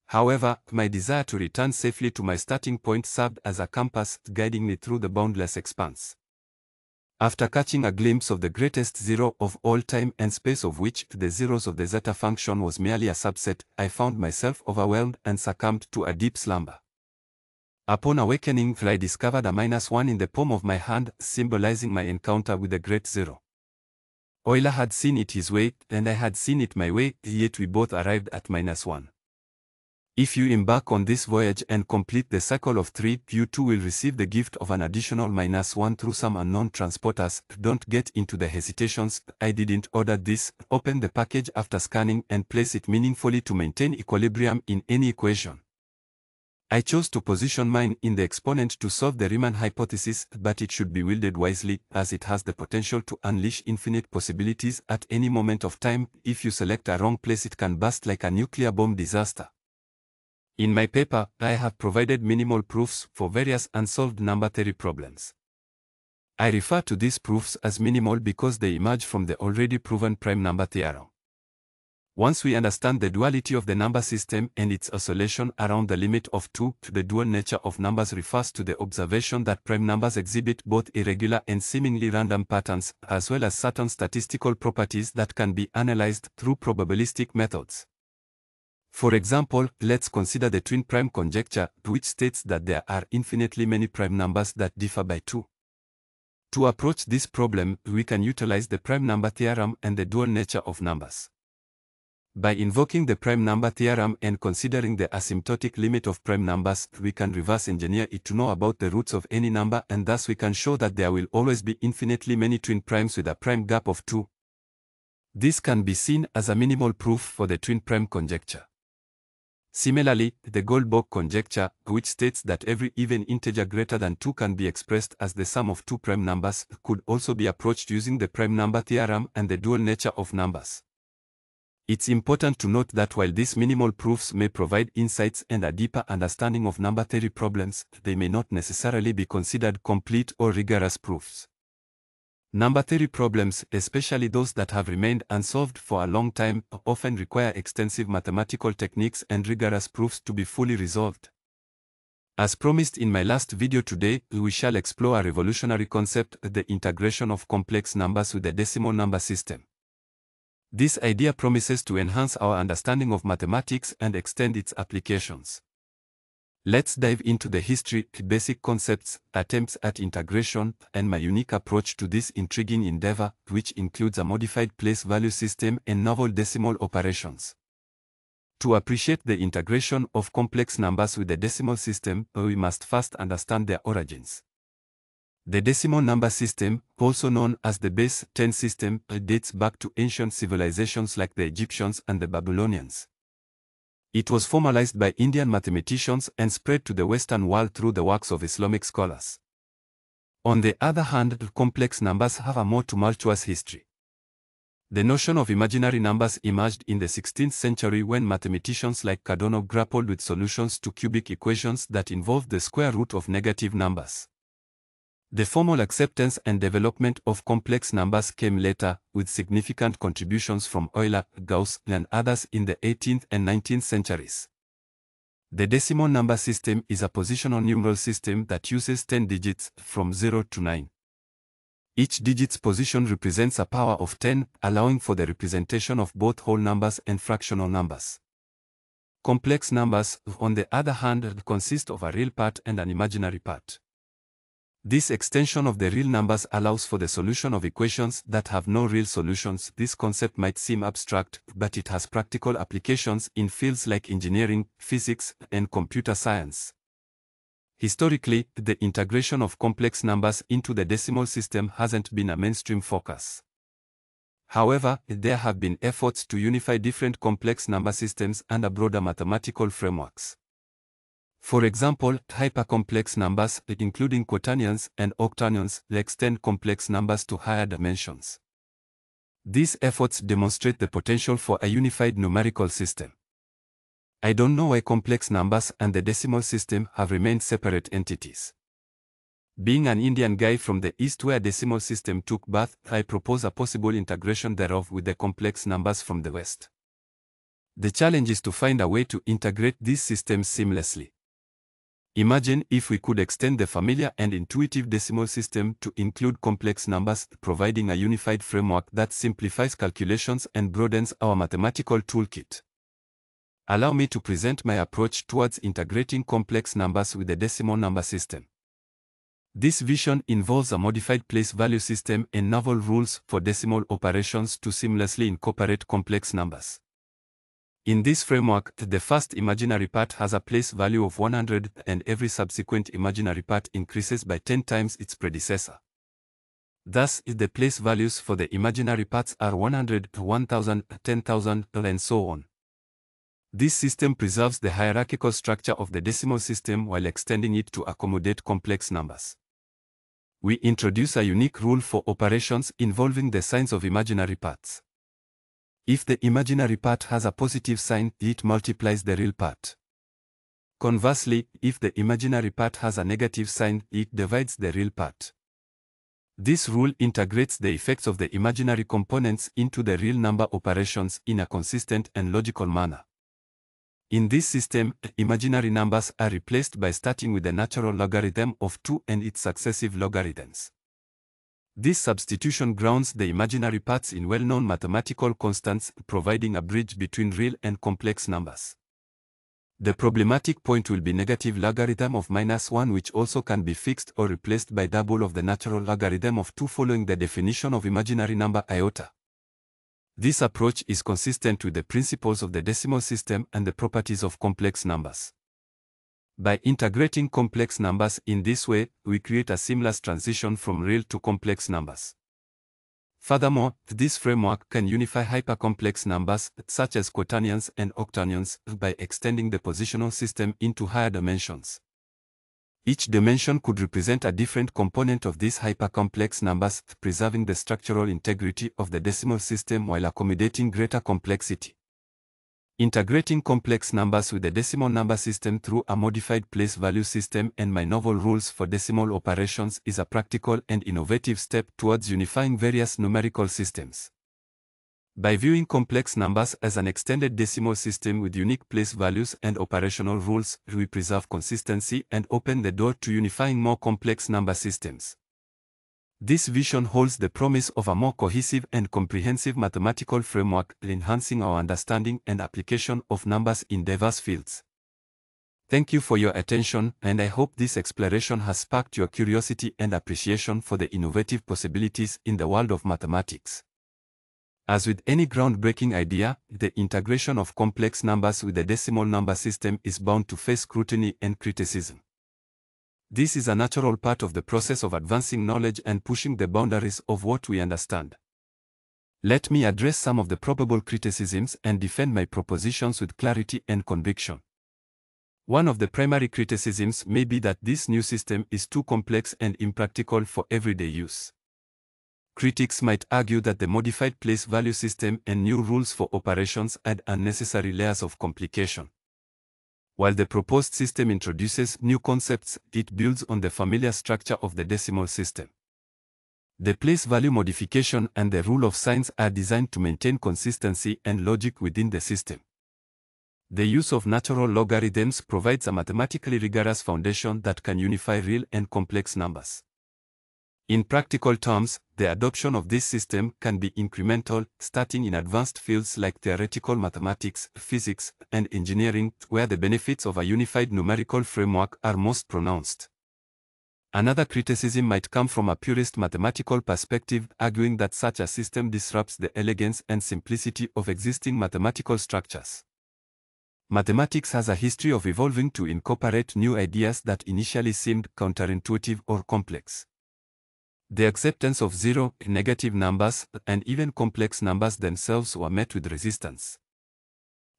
However, my desire to return safely to my starting point served as a compass guiding me through the boundless expanse. After catching a glimpse of the greatest zero of all time and space of which the zeros of the zeta function was merely a subset, I found myself overwhelmed and succumbed to a deep slumber. Upon awakening, I discovered a minus one in the palm of my hand, symbolizing my encounter with the great zero. Euler had seen it his way, and I had seen it my way, yet we both arrived at minus one. If you embark on this voyage and complete the cycle of three, you too will receive the gift of an additional minus one through some unknown transporters. Don't get into the hesitations. I didn't order this. Open the package after scanning and place it meaningfully to maintain equilibrium in any equation. I chose to position mine in the exponent to solve the Riemann hypothesis, but it should be wielded wisely, as it has the potential to unleash infinite possibilities at any moment of time. If you select a wrong place it can burst like a nuclear bomb disaster. In my paper, I have provided minimal proofs for various unsolved number theory problems. I refer to these proofs as minimal because they emerge from the already proven prime number theorem. Once we understand the duality of the number system and its oscillation around the limit of 2, the dual nature of numbers refers to the observation that prime numbers exhibit both irregular and seemingly random patterns, as well as certain statistical properties that can be analyzed through probabilistic methods. For example, let's consider the twin prime conjecture, which states that there are infinitely many prime numbers that differ by 2. To approach this problem, we can utilize the prime number theorem and the dual nature of numbers. By invoking the prime number theorem and considering the asymptotic limit of prime numbers, we can reverse engineer it to know about the roots of any number and thus we can show that there will always be infinitely many twin primes with a prime gap of 2. This can be seen as a minimal proof for the twin prime conjecture. Similarly, the Goldbach conjecture, which states that every even integer greater than 2 can be expressed as the sum of two prime numbers, could also be approached using the prime number theorem and the dual nature of numbers. It's important to note that while these minimal proofs may provide insights and a deeper understanding of number theory problems, they may not necessarily be considered complete or rigorous proofs. Number theory problems, especially those that have remained unsolved for a long time, often require extensive mathematical techniques and rigorous proofs to be fully resolved. As promised in my last video today, we shall explore a revolutionary concept, the integration of complex numbers with the decimal number system. This idea promises to enhance our understanding of mathematics and extend its applications. Let's dive into the history, basic concepts, attempts at integration, and my unique approach to this intriguing endeavor, which includes a modified place value system and novel decimal operations. To appreciate the integration of complex numbers with the decimal system, we must first understand their origins. The decimal number system, also known as the base 10 system, dates back to ancient civilizations like the Egyptians and the Babylonians. It was formalized by Indian mathematicians and spread to the Western world through the works of Islamic scholars. On the other hand, complex numbers have a more tumultuous history. The notion of imaginary numbers emerged in the 16th century when mathematicians like Cardano grappled with solutions to cubic equations that involved the square root of negative numbers. The formal acceptance and development of complex numbers came later, with significant contributions from Euler, Gauss, and others in the 18th and 19th centuries. The decimal number system is a positional numeral system that uses 10 digits, from 0 to 9. Each digit's position represents a power of 10, allowing for the representation of both whole numbers and fractional numbers. Complex numbers, on the other hand, consist of a real part and an imaginary part. This extension of the real numbers allows for the solution of equations that have no real solutions. This concept might seem abstract, but it has practical applications in fields like engineering, physics, and computer science. Historically, the integration of complex numbers into the decimal system hasn't been a mainstream focus. However, there have been efforts to unify different complex number systems under broader mathematical frameworks. For example, hypercomplex numbers, including quaternions and octonions, extend complex numbers to higher dimensions. These efforts demonstrate the potential for a unified numerical system. I don't know why complex numbers and the decimal system have remained separate entities. Being an Indian guy from the East where decimal system took birth, I propose a possible integration thereof with the complex numbers from the West. The challenge is to find a way to integrate these systems seamlessly. Imagine if we could extend the familiar and intuitive decimal system to include complex numbers, providing a unified framework that simplifies calculations and broadens our mathematical toolkit. Allow me to present my approach towards integrating complex numbers with the decimal number system. This vision involves a modified place value system and novel rules for decimal operations to seamlessly incorporate complex numbers. In this framework, the first imaginary part has a place value of 100 and every subsequent imaginary part increases by 10 times its predecessor. Thus, the place values for the imaginary parts are 100, 1000, 10,000, and so on. This system preserves the hierarchical structure of the decimal system while extending it to accommodate complex numbers. We introduce a unique rule for operations involving the signs of imaginary parts. If the imaginary part has a positive sign, it multiplies the real part. Conversely, if the imaginary part has a negative sign, it divides the real part. This rule integrates the effects of the imaginary components into the real number operations in a consistent and logical manner. In this system, imaginary numbers are replaced by starting with the natural logarithm of 2 and its successive logarithms. This substitution grounds the imaginary parts in well-known mathematical constants, providing a bridge between real and complex numbers. The problematic point will be negative logarithm of minus 1 which also can be fixed or replaced by double of the natural logarithm of 2 following the definition of imaginary number iota. This approach is consistent with the principles of the decimal system and the properties of complex numbers. By integrating complex numbers in this way, we create a seamless transition from real to complex numbers. Furthermore, this framework can unify hypercomplex numbers, such as quaternions and octonions, by extending the positional system into higher dimensions. Each dimension could represent a different component of these hypercomplex numbers, preserving the structural integrity of the decimal system while accommodating greater complexity. Integrating complex numbers with the decimal number system through a modified place value system and my novel rules for decimal operations is a practical and innovative step towards unifying various numerical systems. By viewing complex numbers as an extended decimal system with unique place values and operational rules, we preserve consistency and open the door to unifying more complex number systems. This vision holds the promise of a more cohesive and comprehensive mathematical framework, enhancing our understanding and application of numbers in diverse fields. Thank you for your attention, and I hope this exploration has sparked your curiosity and appreciation for the innovative possibilities in the world of mathematics. As with any groundbreaking idea, the integration of complex numbers with the decimal number system is bound to face scrutiny and criticism. This is a natural part of the process of advancing knowledge and pushing the boundaries of what we understand. Let me address some of the probable criticisms and defend my propositions with clarity and conviction. One of the primary criticisms may be that this new system is too complex and impractical for everyday use. Critics might argue that the modified place value system and new rules for operations add unnecessary layers of complication. While the proposed system introduces new concepts, it builds on the familiar structure of the decimal system. The place value modification and the rule of signs are designed to maintain consistency and logic within the system. The use of natural logarithms provides a mathematically rigorous foundation that can unify real and complex numbers. In practical terms, the adoption of this system can be incremental, starting in advanced fields like theoretical mathematics, physics, and engineering, where the benefits of a unified numerical framework are most pronounced. Another criticism might come from a purist mathematical perspective, arguing that such a system disrupts the elegance and simplicity of existing mathematical structures. Mathematics has a history of evolving to incorporate new ideas that initially seemed counterintuitive or complex. The acceptance of zero, negative numbers, and even complex numbers themselves were met with resistance.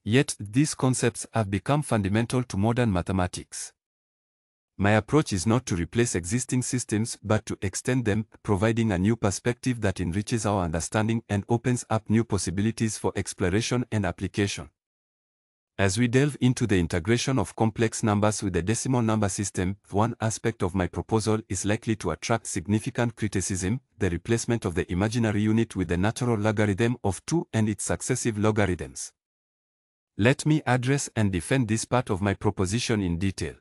Yet, these concepts have become fundamental to modern mathematics. My approach is not to replace existing systems but to extend them, providing a new perspective that enriches our understanding and opens up new possibilities for exploration and application. As we delve into the integration of complex numbers with the decimal number system, one aspect of my proposal is likely to attract significant criticism, the replacement of the imaginary unit with the natural logarithm of 2 and its successive logarithms. Let me address and defend this part of my proposition in detail.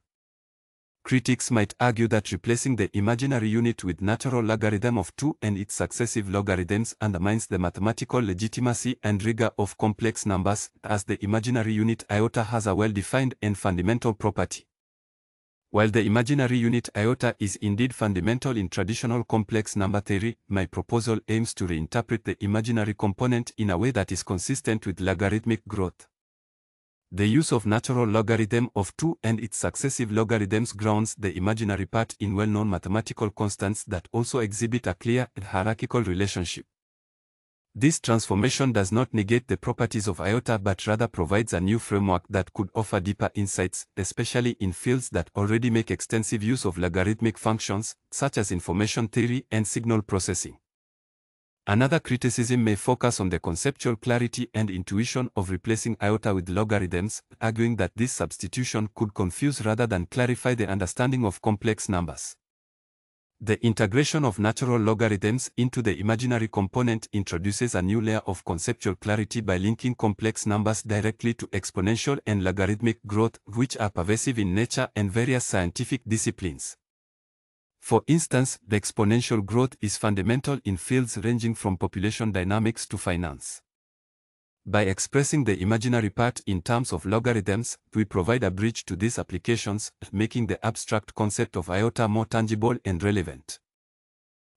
Critics might argue that replacing the imaginary unit with natural logarithm of 2 and its successive logarithms undermines the mathematical legitimacy and rigor of complex numbers, as the imaginary unit iota has a well-defined and fundamental property. While the imaginary unit iota is indeed fundamental in traditional complex number theory, my proposal aims to reinterpret the imaginary component in a way that is consistent with logarithmic growth. The use of natural logarithm of 2 and its successive logarithms grounds the imaginary part in well-known mathematical constants that also exhibit a clear and hierarchical relationship. This transformation does not negate the properties of iota but rather provides a new framework that could offer deeper insights, especially in fields that already make extensive use of logarithmic functions, such as information theory and signal processing. Another criticism may focus on the conceptual clarity and intuition of replacing iota with logarithms, arguing that this substitution could confuse rather than clarify the understanding of complex numbers. The integration of natural logarithms into the imaginary component introduces a new layer of conceptual clarity by linking complex numbers directly to exponential and logarithmic growth, which are pervasive in nature and various scientific disciplines. For instance, the exponential growth is fundamental in fields ranging from population dynamics to finance. By expressing the imaginary part in terms of logarithms, we provide a bridge to these applications, making the abstract concept of iota more tangible and relevant.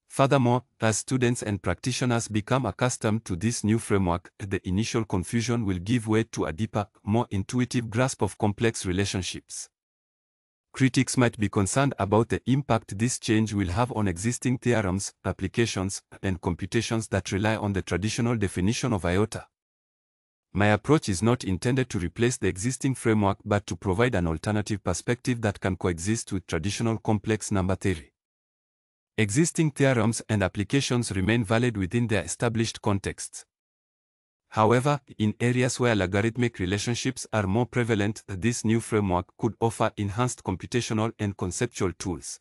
Furthermore, as students and practitioners become accustomed to this new framework, the initial confusion will give way to a deeper, more intuitive grasp of complex relationships. Critics might be concerned about the impact this change will have on existing theorems, applications, and computations that rely on the traditional definition of iota. My approach is not intended to replace the existing framework but to provide an alternative perspective that can coexist with traditional complex number theory. Existing theorems and applications remain valid within their established contexts. However, in areas where logarithmic relationships are more prevalent, this new framework could offer enhanced computational and conceptual tools.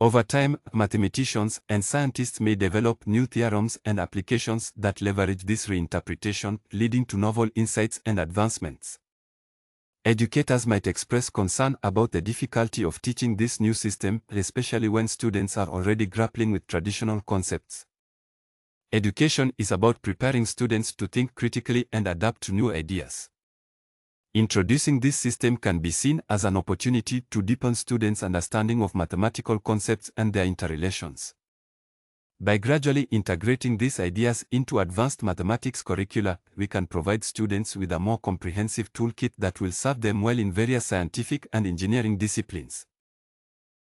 Over time, mathematicians and scientists may develop new theorems and applications that leverage this reinterpretation, leading to novel insights and advancements. Educators might express concern about the difficulty of teaching this new system, especially when students are already grappling with traditional concepts. Education is about preparing students to think critically and adapt to new ideas. Introducing this system can be seen as an opportunity to deepen students' understanding of mathematical concepts and their interrelations. By gradually integrating these ideas into advanced mathematics curricula, we can provide students with a more comprehensive toolkit that will serve them well in various scientific and engineering disciplines.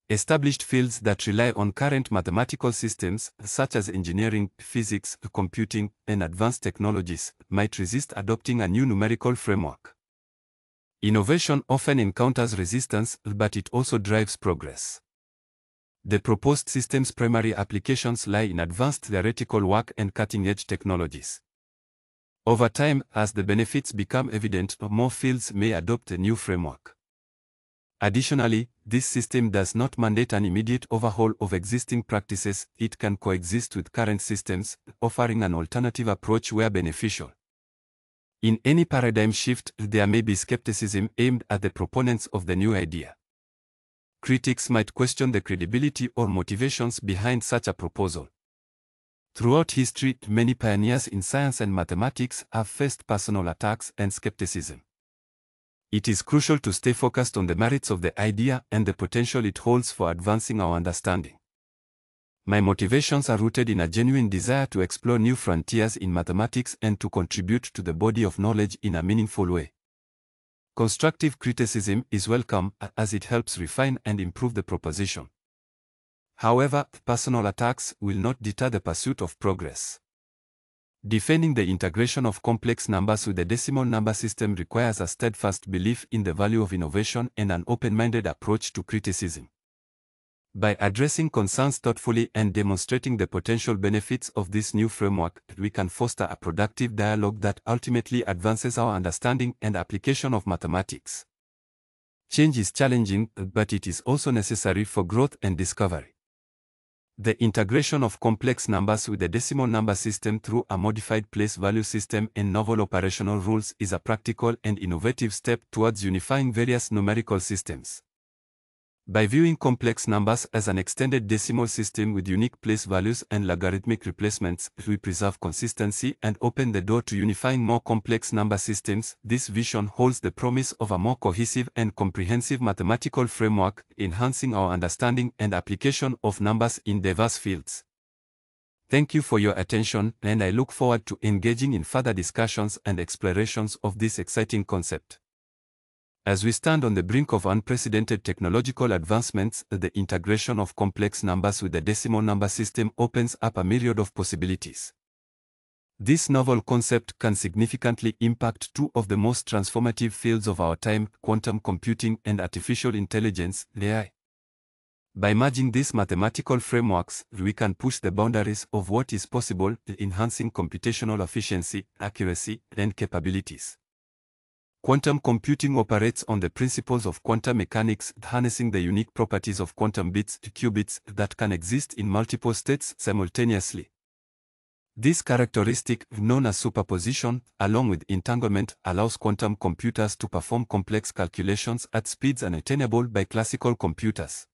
Established fields that rely on current mathematical systems, such as engineering, physics, computing, and advanced technologies, might resist adopting a new numerical framework. Innovation often encounters resistance, but it also drives progress. The proposed system's primary applications lie in advanced theoretical work and cutting-edge technologies. Over time, as the benefits become evident, more fields may adopt a new framework. Additionally, this system does not mandate an immediate overhaul of existing practices, it can coexist with current systems, offering an alternative approach where beneficial. In any paradigm shift, there may be skepticism aimed at the proponents of the new idea. Critics might question the credibility or motivations behind such a proposal. Throughout history, many pioneers in science and mathematics have faced personal attacks and skepticism. It is crucial to stay focused on the merits of the idea and the potential it holds for advancing our understanding. My motivations are rooted in a genuine desire to explore new frontiers in mathematics and to contribute to the body of knowledge in a meaningful way. Constructive criticism is welcome as it helps refine and improve the proposition. However, personal attacks will not deter the pursuit of progress. Defending the integration of complex numbers with the decimal number system requires a steadfast belief in the value of innovation and an open-minded approach to criticism. By addressing concerns thoughtfully and demonstrating the potential benefits of this new framework, we can foster a productive dialogue that ultimately advances our understanding and application of mathematics. Change is challenging, but it is also necessary for growth and discovery. The integration of complex numbers with the decimal number system through a modified place value system and novel operational rules is a practical and innovative step towards unifying various numerical systems. By viewing complex numbers as an extended decimal system with unique place values and logarithmic replacements, we preserve consistency and open the door to unifying more complex number systems. This vision holds the promise of a more cohesive and comprehensive mathematical framework, enhancing our understanding and application of numbers in diverse fields. Thank you for your attention, and I look forward to engaging in further discussions and explorations of this exciting concept. As we stand on the brink of unprecedented technological advancements, the integration of complex numbers with the decimal number system opens up a myriad of possibilities. This novel concept can significantly impact two of the most transformative fields of our time, quantum computing and artificial intelligence, AI. By merging these mathematical frameworks, we can push the boundaries of what is possible, enhancing computational efficiency, accuracy, and capabilities. Quantum computing operates on the principles of quantum mechanics, harnessing the unique properties of quantum bits, to qubits, that can exist in multiple states simultaneously. This characteristic, known as superposition, along with entanglement, allows quantum computers to perform complex calculations at speeds unattainable by classical computers.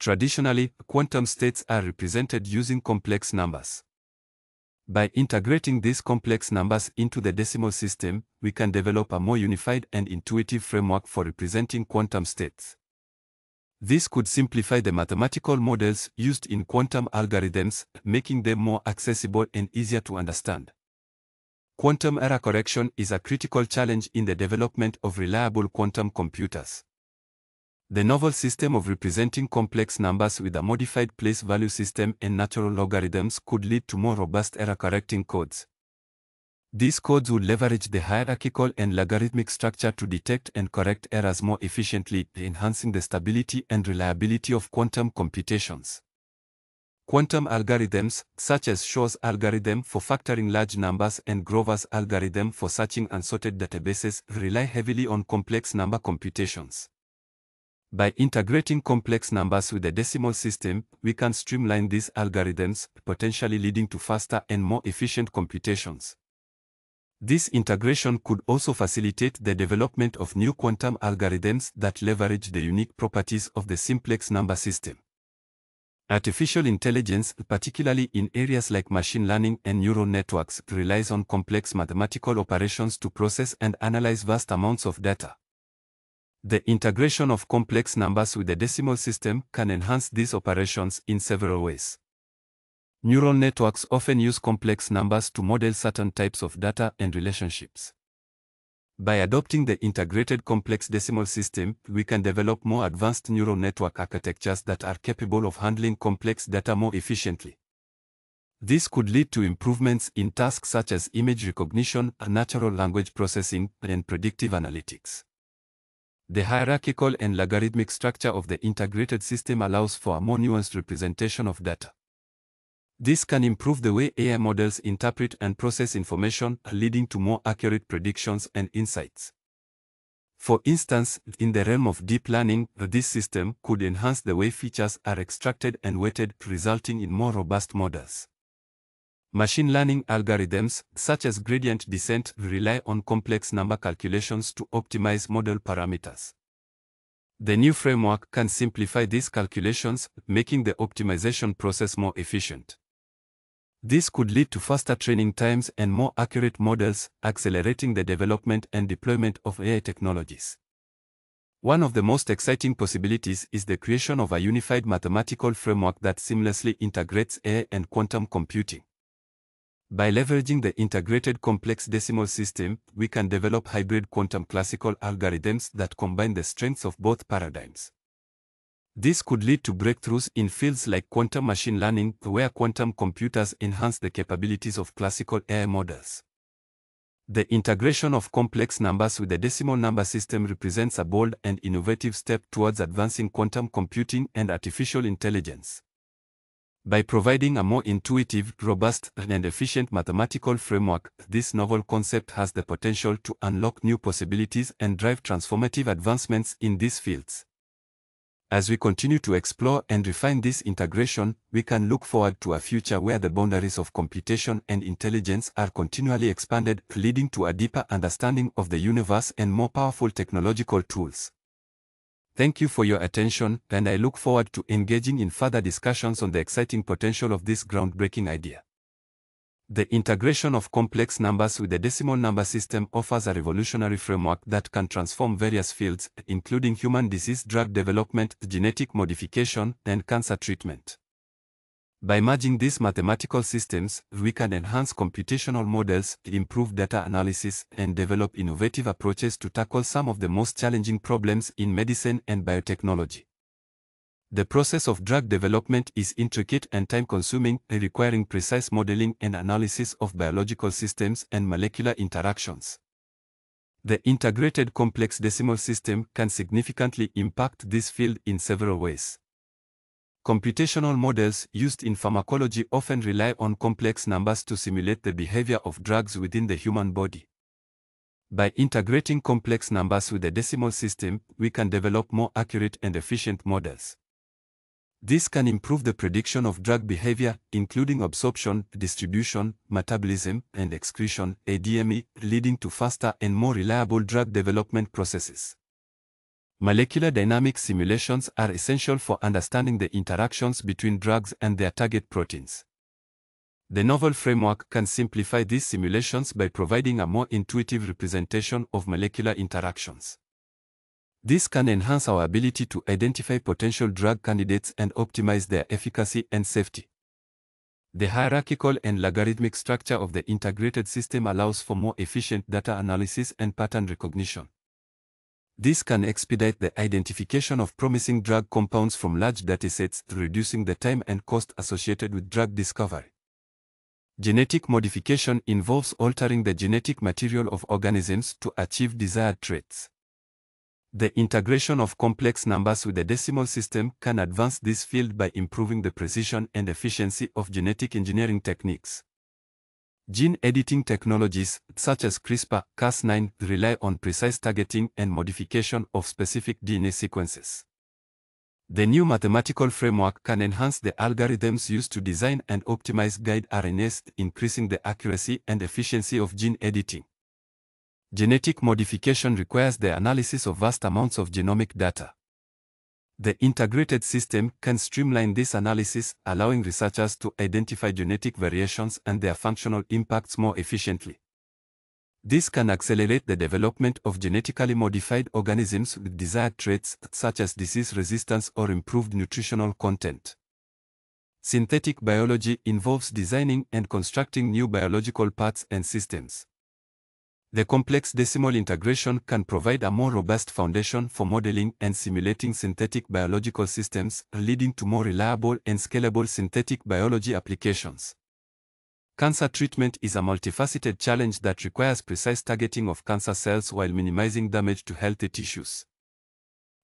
Traditionally, quantum states are represented using complex numbers. By integrating these complex numbers into the decimal system, we can develop a more unified and intuitive framework for representing quantum states. This could simplify the mathematical models used in quantum algorithms, making them more accessible and easier to understand. Quantum error correction is a critical challenge in the development of reliable quantum computers. The novel system of representing complex numbers with a modified place value system and natural logarithms could lead to more robust error correcting codes. These codes would leverage the hierarchical and logarithmic structure to detect and correct errors more efficiently, enhancing the stability and reliability of quantum computations. Quantum algorithms, such as Shor's algorithm for factoring large numbers and Grover's algorithm for searching unsorted databases, rely heavily on complex number computations. By integrating complex numbers with the decimal system, we can streamline these algorithms, potentially leading to faster and more efficient computations. This integration could also facilitate the development of new quantum algorithms that leverage the unique properties of the simplex number system. Artificial intelligence, particularly in areas like machine learning and neural networks, relies on complex mathematical operations to process and analyze vast amounts of data. The integration of complex numbers with the decimal system can enhance these operations in several ways. Neural networks often use complex numbers to model certain types of data and relationships. By adopting the integrated complex decimal system, we can develop more advanced neural network architectures that are capable of handling complex data more efficiently. This could lead to improvements in tasks such as image recognition, natural language processing, and predictive analytics. The hierarchical and logarithmic structure of the integrated system allows for a more nuanced representation of data. This can improve the way AI models interpret and process information, leading to more accurate predictions and insights. For instance, in the realm of deep learning, this system could enhance the way features are extracted and weighted, resulting in more robust models. Machine learning algorithms, such as gradient descent, rely on complex number calculations to optimize model parameters. The new framework can simplify these calculations, making the optimization process more efficient. This could lead to faster training times and more accurate models, accelerating the development and deployment of AI technologies. One of the most exciting possibilities is the creation of a unified mathematical framework that seamlessly integrates AI and quantum computing. By leveraging the integrated complex decimal system, we can develop hybrid quantum classical algorithms that combine the strengths of both paradigms. This could lead to breakthroughs in fields like quantum machine learning, where quantum computers enhance the capabilities of classical AI models. The integration of complex numbers with the decimal number system represents a bold and innovative step towards advancing quantum computing and artificial intelligence. By providing a more intuitive, robust, and efficient mathematical framework, this novel concept has the potential to unlock new possibilities and drive transformative advancements in these fields. As we continue to explore and refine this integration, we can look forward to a future where the boundaries of computation and intelligence are continually expanded, leading to a deeper understanding of the universe and more powerful technological tools. Thank you for your attention, and I look forward to engaging in further discussions on the exciting potential of this groundbreaking idea. The integration of complex numbers with the decimal number system offers a revolutionary framework that can transform various fields, including human disease drug development, genetic modification, and cancer treatment. By merging these mathematical systems, we can enhance computational models, improve data analysis, and develop innovative approaches to tackle some of the most challenging problems in medicine and biotechnology. The process of drug development is intricate and time-consuming, requiring precise modeling and analysis of biological systems and molecular interactions. The integrated complex decimal system can significantly impact this field in several ways. Computational models used in pharmacology often rely on complex numbers to simulate the behavior of drugs within the human body. By integrating complex numbers with the decimal system, we can develop more accurate and efficient models. This can improve the prediction of drug behavior, including absorption, distribution, metabolism, and excretion, ADME, leading to faster and more reliable drug development processes. Molecular dynamic simulations are essential for understanding the interactions between drugs and their target proteins. The novel framework can simplify these simulations by providing a more intuitive representation of molecular interactions. This can enhance our ability to identify potential drug candidates and optimize their efficacy and safety. The hierarchical and logarithmic structure of the integrated system allows for more efficient data analysis and pattern recognition. This can expedite the identification of promising drug compounds from large datasets, reducing the time and cost associated with drug discovery. Genetic modification involves altering the genetic material of organisms to achieve desired traits. The integration of complex numbers with the decimal system can advance this field by improving the precision and efficiency of genetic engineering techniques. Gene editing technologies, such as CRISPR, Cas9, rely on precise targeting and modification of specific DNA sequences. The new mathematical framework can enhance the algorithms used to design and optimize guide RNAs, increasing the accuracy and efficiency of gene editing. Genetic modification requires the analysis of vast amounts of genomic data. The integrated system can streamline this analysis, allowing researchers to identify genetic variations and their functional impacts more efficiently. This can accelerate the development of genetically modified organisms with desired traits such as disease resistance or improved nutritional content. Synthetic biology involves designing and constructing new biological parts and systems. The complex decimal integration can provide a more robust foundation for modeling and simulating synthetic biological systems, leading to more reliable and scalable synthetic biology applications. Cancer treatment is a multifaceted challenge that requires precise targeting of cancer cells while minimizing damage to healthy tissues.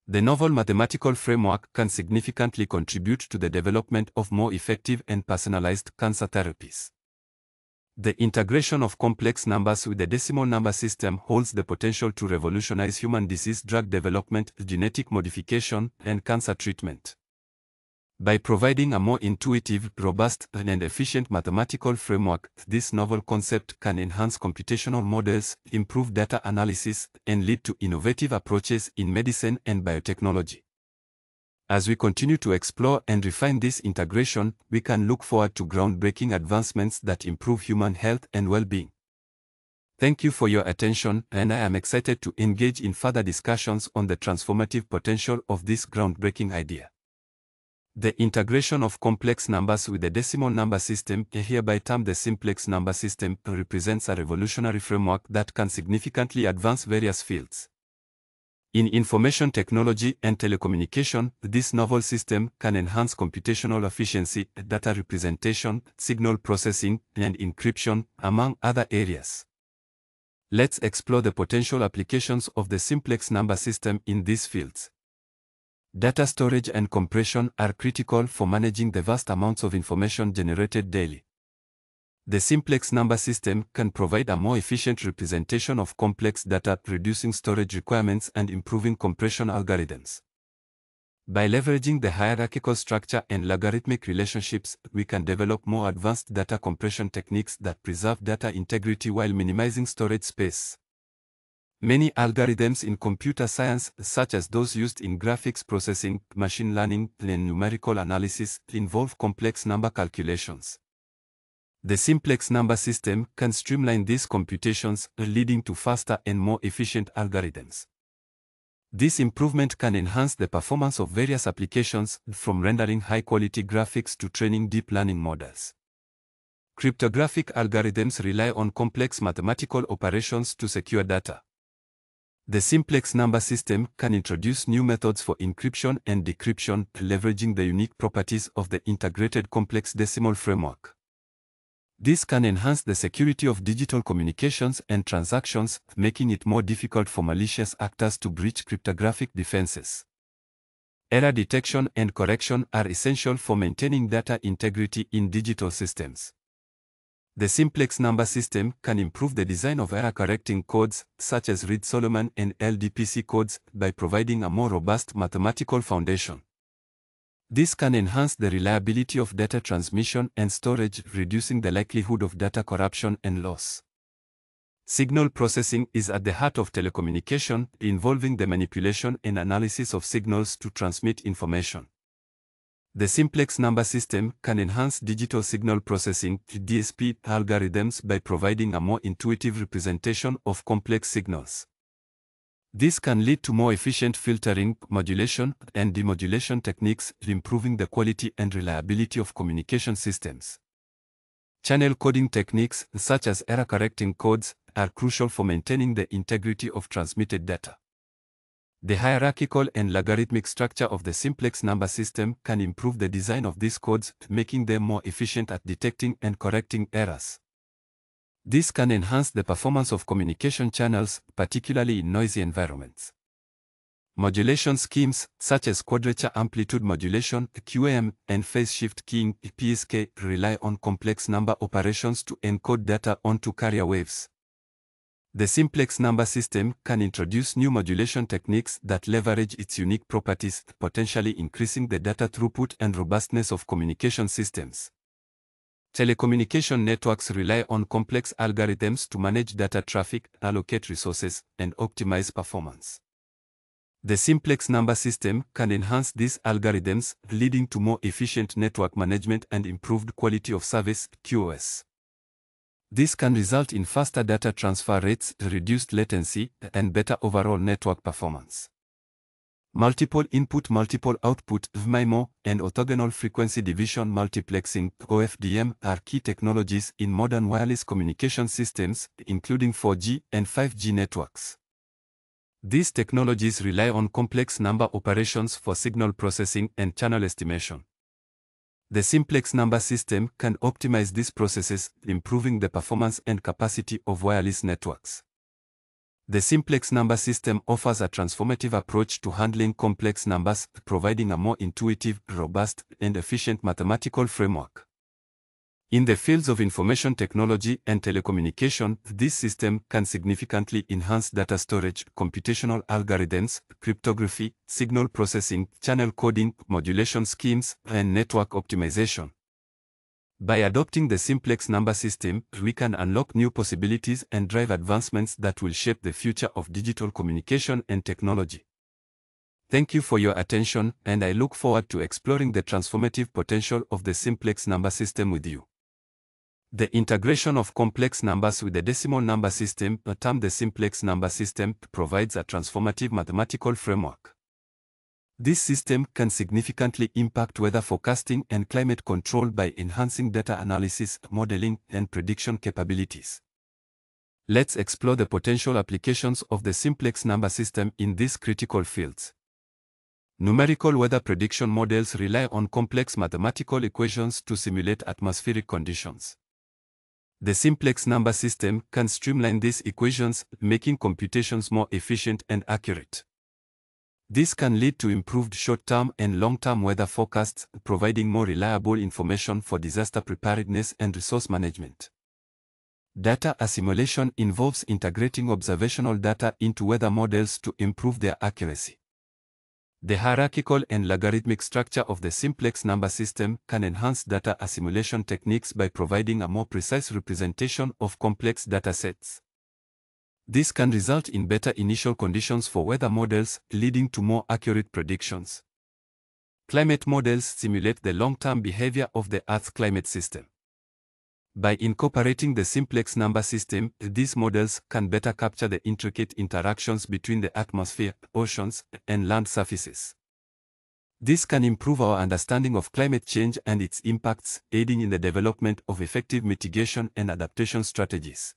The novel mathematical framework can significantly contribute to the development of more effective and personalized cancer therapies. The integration of complex numbers with the decimal number system holds the potential to revolutionize human disease drug development, genetic modification, and cancer treatment. By providing a more intuitive, robust, and efficient mathematical framework, this novel concept can enhance computational models, improve data analysis, and lead to innovative approaches in medicine and biotechnology. As we continue to explore and refine this integration, we can look forward to groundbreaking advancements that improve human health and well-being. Thank you for your attention, and I am excited to engage in further discussions on the transformative potential of this groundbreaking idea. The integration of complex numbers with the decimal number system, hereby termed the simplex number system, represents a revolutionary framework that can significantly advance various fields. In information technology and telecommunication, this novel system can enhance computational efficiency, data representation, signal processing, and encryption, among other areas. Let's explore the potential applications of the simplex number system in these fields. Data storage and compression are critical for managing the vast amounts of information generated daily. The simplex number system can provide a more efficient representation of complex data, reducing storage requirements and improving compression algorithms. By leveraging the hierarchical structure and logarithmic relationships, we can develop more advanced data compression techniques that preserve data integrity while minimizing storage space. Many algorithms in computer science, such as those used in graphics processing, machine learning, and numerical analysis, involve complex number calculations. The simplex number system can streamline these computations, leading to faster and more efficient algorithms. This improvement can enhance the performance of various applications, from rendering high-quality graphics to training deep learning models. Cryptographic algorithms rely on complex mathematical operations to secure data. The simplex number system can introduce new methods for encryption and decryption, leveraging the unique properties of the integrated complex decimal framework. This can enhance the security of digital communications and transactions, making it more difficult for malicious actors to breach cryptographic defenses. Error detection and correction are essential for maintaining data integrity in digital systems. The simplex number system can improve the design of error-correcting codes, such as Reed-Solomon and LDPC codes, by providing a more robust mathematical foundation. This can enhance the reliability of data transmission and storage, reducing the likelihood of data corruption and loss. Signal processing is at the heart of telecommunication, involving the manipulation and analysis of signals to transmit information. The simplex number system can enhance digital signal processing DSP algorithms by providing a more intuitive representation of complex signals. This can lead to more efficient filtering, modulation, and demodulation techniques, improving the quality and reliability of communication systems. Channel coding techniques, such as error-correcting codes, are crucial for maintaining the integrity of transmitted data. The hierarchical and logarithmic structure of the simplex number system can improve the design of these codes, making them more efficient at detecting and correcting errors. This can enhance the performance of communication channels, particularly in noisy environments. Modulation schemes, such as quadrature amplitude modulation QAM, and phase shift keying PSK, rely on complex number operations to encode data onto carrier waves. The simplex number system can introduce new modulation techniques that leverage its unique properties, potentially increasing the data throughput and robustness of communication systems. Telecommunication networks rely on complex algorithms to manage data traffic, allocate resources, and optimize performance. The simplex number system can enhance these algorithms, leading to more efficient network management and improved quality of service QoS. This can result in faster data transfer rates, reduced latency, and better overall network performance. Multiple input multiple output MIMO and orthogonal frequency division multiplexing OFDM are key technologies in modern wireless communication systems, including 4G and 5G networks. These technologies rely on complex number operations for signal processing and channel estimation. The simplex number system can optimize these processes, improving the performance and capacity of wireless networks. The simplex number system offers a transformative approach to handling complex numbers, providing a more intuitive, robust, and efficient mathematical framework. In the fields of information technology and telecommunication, this system can significantly enhance data storage, computational algorithms, cryptography, signal processing, channel coding, modulation schemes, and network optimization. By adopting the simplex number system, we can unlock new possibilities and drive advancements that will shape the future of digital communication and technology. Thank you for your attention, and I look forward to exploring the transformative potential of the simplex number system with you. The integration of complex numbers with the decimal number system, termed the simplex number system, provides a transformative mathematical framework. This system can significantly impact weather forecasting and climate control by enhancing data analysis, modeling, and prediction capabilities. Let's explore the potential applications of the simplex number system in these critical fields. Numerical weather prediction models rely on complex mathematical equations to simulate atmospheric conditions. The simplex number system can streamline these equations, making computations more efficient and accurate. This can lead to improved short-term and long-term weather forecasts, providing more reliable information for disaster preparedness and resource management. Data assimilation involves integrating observational data into weather models to improve their accuracy. The hierarchical and logarithmic structure of the simplex number system can enhance data assimilation techniques by providing a more precise representation of complex datasets. This can result in better initial conditions for weather models, leading to more accurate predictions. Climate models simulate the long-term behavior of the Earth's climate system. By incorporating the simplex number system, these models can better capture the intricate interactions between the atmosphere, oceans, and land surfaces. This can improve our understanding of climate change and its impacts, aiding in the development of effective mitigation and adaptation strategies.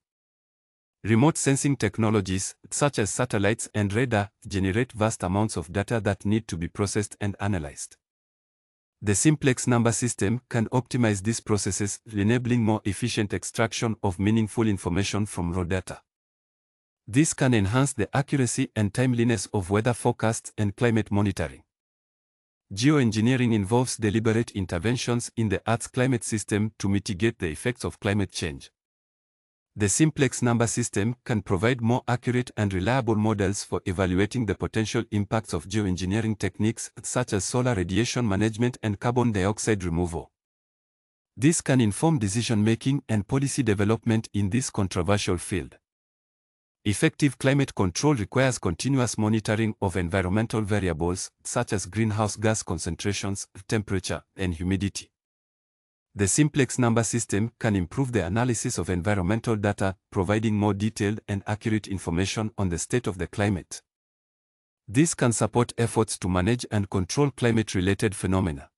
Remote sensing technologies, such as satellites and radar, generate vast amounts of data that need to be processed and analyzed. The simplex number system can optimize these processes, enabling more efficient extraction of meaningful information from raw data. This can enhance the accuracy and timeliness of weather forecasts and climate monitoring. Geoengineering involves deliberate interventions in the Earth's climate system to mitigate the effects of climate change. The simplex number system can provide more accurate and reliable models for evaluating the potential impacts of geoengineering techniques such as solar radiation management and carbon dioxide removal. This can inform decision-making and policy development in this controversial field. Effective climate control requires continuous monitoring of environmental variables, such as greenhouse gas concentrations, temperature, and humidity. The simplex number system can improve the analysis of environmental data, providing more detailed and accurate information on the state of the climate. This can support efforts to manage and control climate-related phenomena.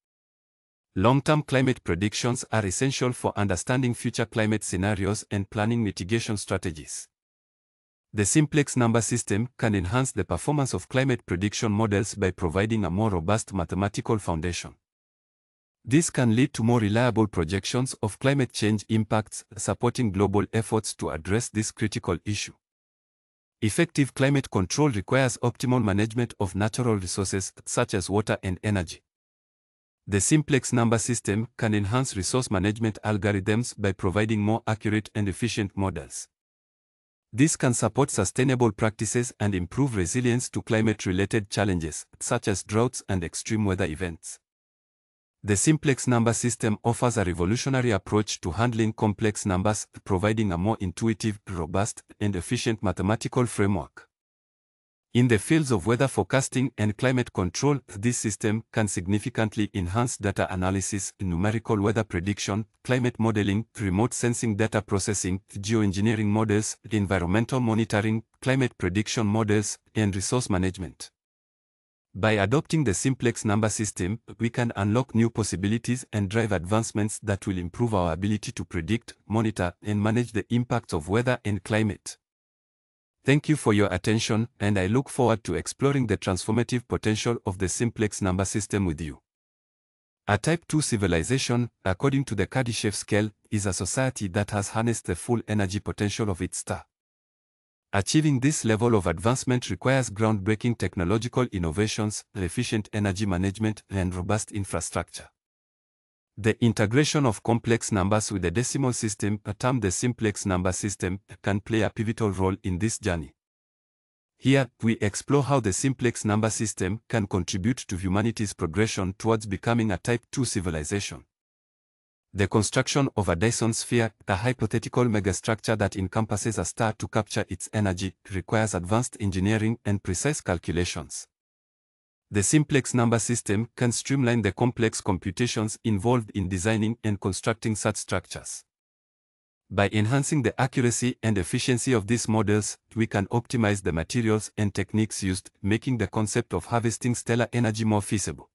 Long-term climate predictions are essential for understanding future climate scenarios and planning mitigation strategies. The simplex number system can enhance the performance of climate prediction models by providing a more robust mathematical foundation. This can lead to more reliable projections of climate change impacts, supporting global efforts to address this critical issue. Effective climate control requires optimal management of natural resources such as water and energy. The simplex number system can enhance resource management algorithms by providing more accurate and efficient models. This can support sustainable practices and improve resilience to climate-related challenges, such as droughts and extreme weather events. The simplex number system offers a revolutionary approach to handling complex numbers, providing a more intuitive, robust, and efficient mathematical framework. In the fields of weather forecasting and climate control, this system can significantly enhance data analysis, numerical weather prediction, climate modeling, remote sensing data processing, geoengineering models, environmental monitoring, climate prediction models, and resource management. By adopting the simplex number system, we can unlock new possibilities and drive advancements that will improve our ability to predict, monitor, and manage the impacts of weather and climate. Thank you for your attention, and I look forward to exploring the transformative potential of the simplex number system with you. A Type 2 civilization, according to the Kardashev scale, is a society that has harnessed the full energy potential of its star. Achieving this level of advancement requires groundbreaking technological innovations, efficient energy management, and robust infrastructure. The integration of complex numbers with the decimal system, termed the simplex number system, can play a pivotal role in this journey. Here, we explore how the simplex number system can contribute to humanity's progression towards becoming a Type 2 civilization. The construction of a Dyson sphere, a hypothetical megastructure that encompasses a star to capture its energy, requires advanced engineering and precise calculations. The simplex number system can streamline the complex computations involved in designing and constructing such structures. By enhancing the accuracy and efficiency of these models, we can optimize the materials and techniques used, making the concept of harvesting stellar energy more feasible.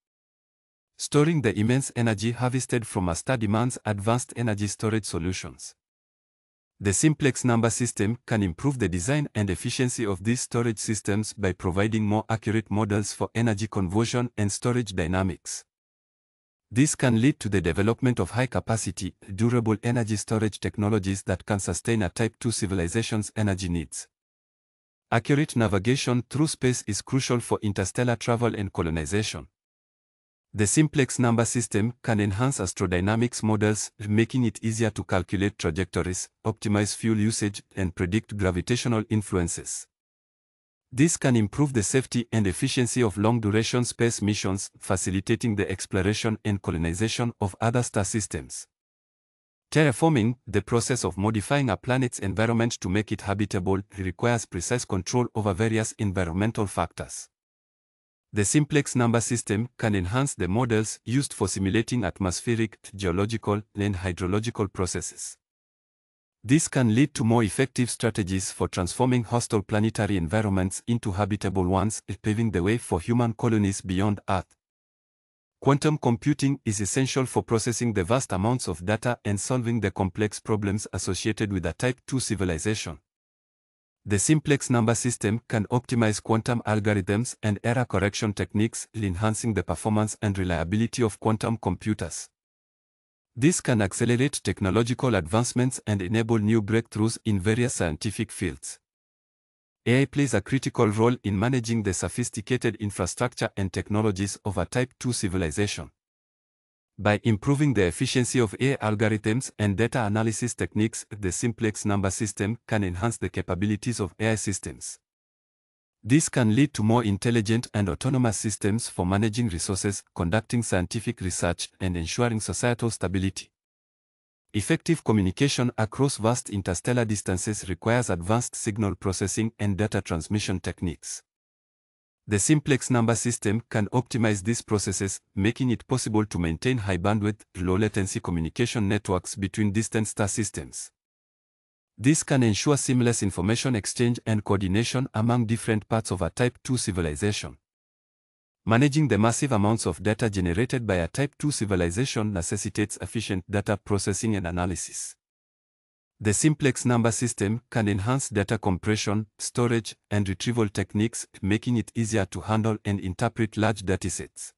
Storing the immense energy harvested from a star demands advanced energy storage solutions. The simplex number system can improve the design and efficiency of these storage systems by providing more accurate models for energy conversion and storage dynamics. This can lead to the development of high-capacity, durable energy storage technologies that can sustain a Type 2 civilization's energy needs. Accurate navigation through space is crucial for interstellar travel and colonization. The simplex number system can enhance astrodynamics models, making it easier to calculate trajectories, optimize fuel usage, and predict gravitational influences. This can improve the safety and efficiency of long-duration space missions, facilitating the exploration and colonization of other star systems. Terraforming, the process of modifying a planet's environment to make it habitable, requires precise control over various environmental factors. The simplex number system can enhance the models used for simulating atmospheric, geological, and hydrological processes. This can lead to more effective strategies for transforming hostile planetary environments into habitable ones, paving the way for human colonies beyond Earth. Quantum computing is essential for processing the vast amounts of data and solving the complex problems associated with a Type 2 civilization. The simplex number system can optimize quantum algorithms and error correction techniques, enhancing the performance and reliability of quantum computers. This can accelerate technological advancements and enable new breakthroughs in various scientific fields. AI plays a critical role in managing the sophisticated infrastructure and technologies of a Type 2 civilization. By improving the efficiency of AI algorithms and data analysis techniques, the simplex number system can enhance the capabilities of AI systems. This can lead to more intelligent and autonomous systems for managing resources, conducting scientific research, and ensuring societal stability. Effective communication across vast interstellar distances requires advanced signal processing and data transmission techniques. The simplex number system can optimize these processes, making it possible to maintain high bandwidth, low latency communication networks between distant star systems. This can ensure seamless information exchange and coordination among different parts of a Type 2 civilization. Managing the massive amounts of data generated by a Type 2 civilization necessitates efficient data processing and analysis. The simplex number system can enhance data compression, storage, and retrieval techniques, making it easier to handle and interpret large datasets.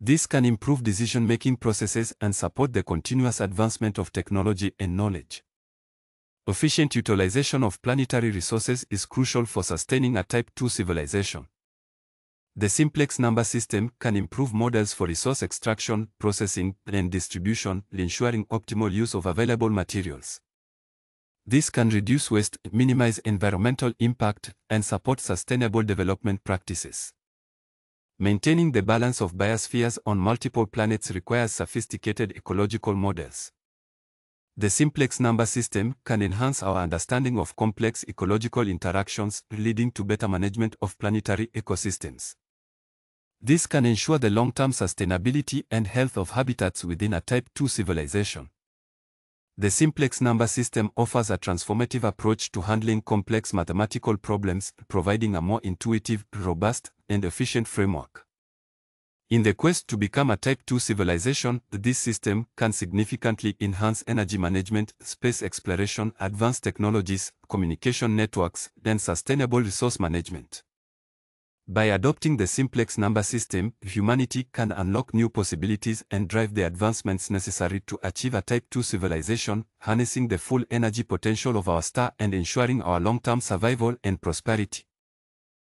This can improve decision-making processes and support the continuous advancement of technology and knowledge. Efficient utilization of planetary resources is crucial for sustaining a Type 2 civilization. The simplex number system can improve models for resource extraction, processing, and distribution, ensuring optimal use of available materials. This can reduce waste, minimize environmental impact, and support sustainable development practices. Maintaining the balance of biospheres on multiple planets requires sophisticated ecological models. The simplex number system can enhance our understanding of complex ecological interactions, leading to better management of planetary ecosystems. This can ensure the long-term sustainability and health of habitats within a Type 2 civilization. The simplex number system offers a transformative approach to handling complex mathematical problems, providing a more intuitive, robust, and efficient framework. In the quest to become a Type 2 civilization, this system can significantly enhance energy management, space exploration, advanced technologies, communication networks, and sustainable resource management. By adopting the simplex number system, humanity can unlock new possibilities and drive the advancements necessary to achieve a Type 2 civilization, harnessing the full energy potential of our star and ensuring our long-term survival and prosperity.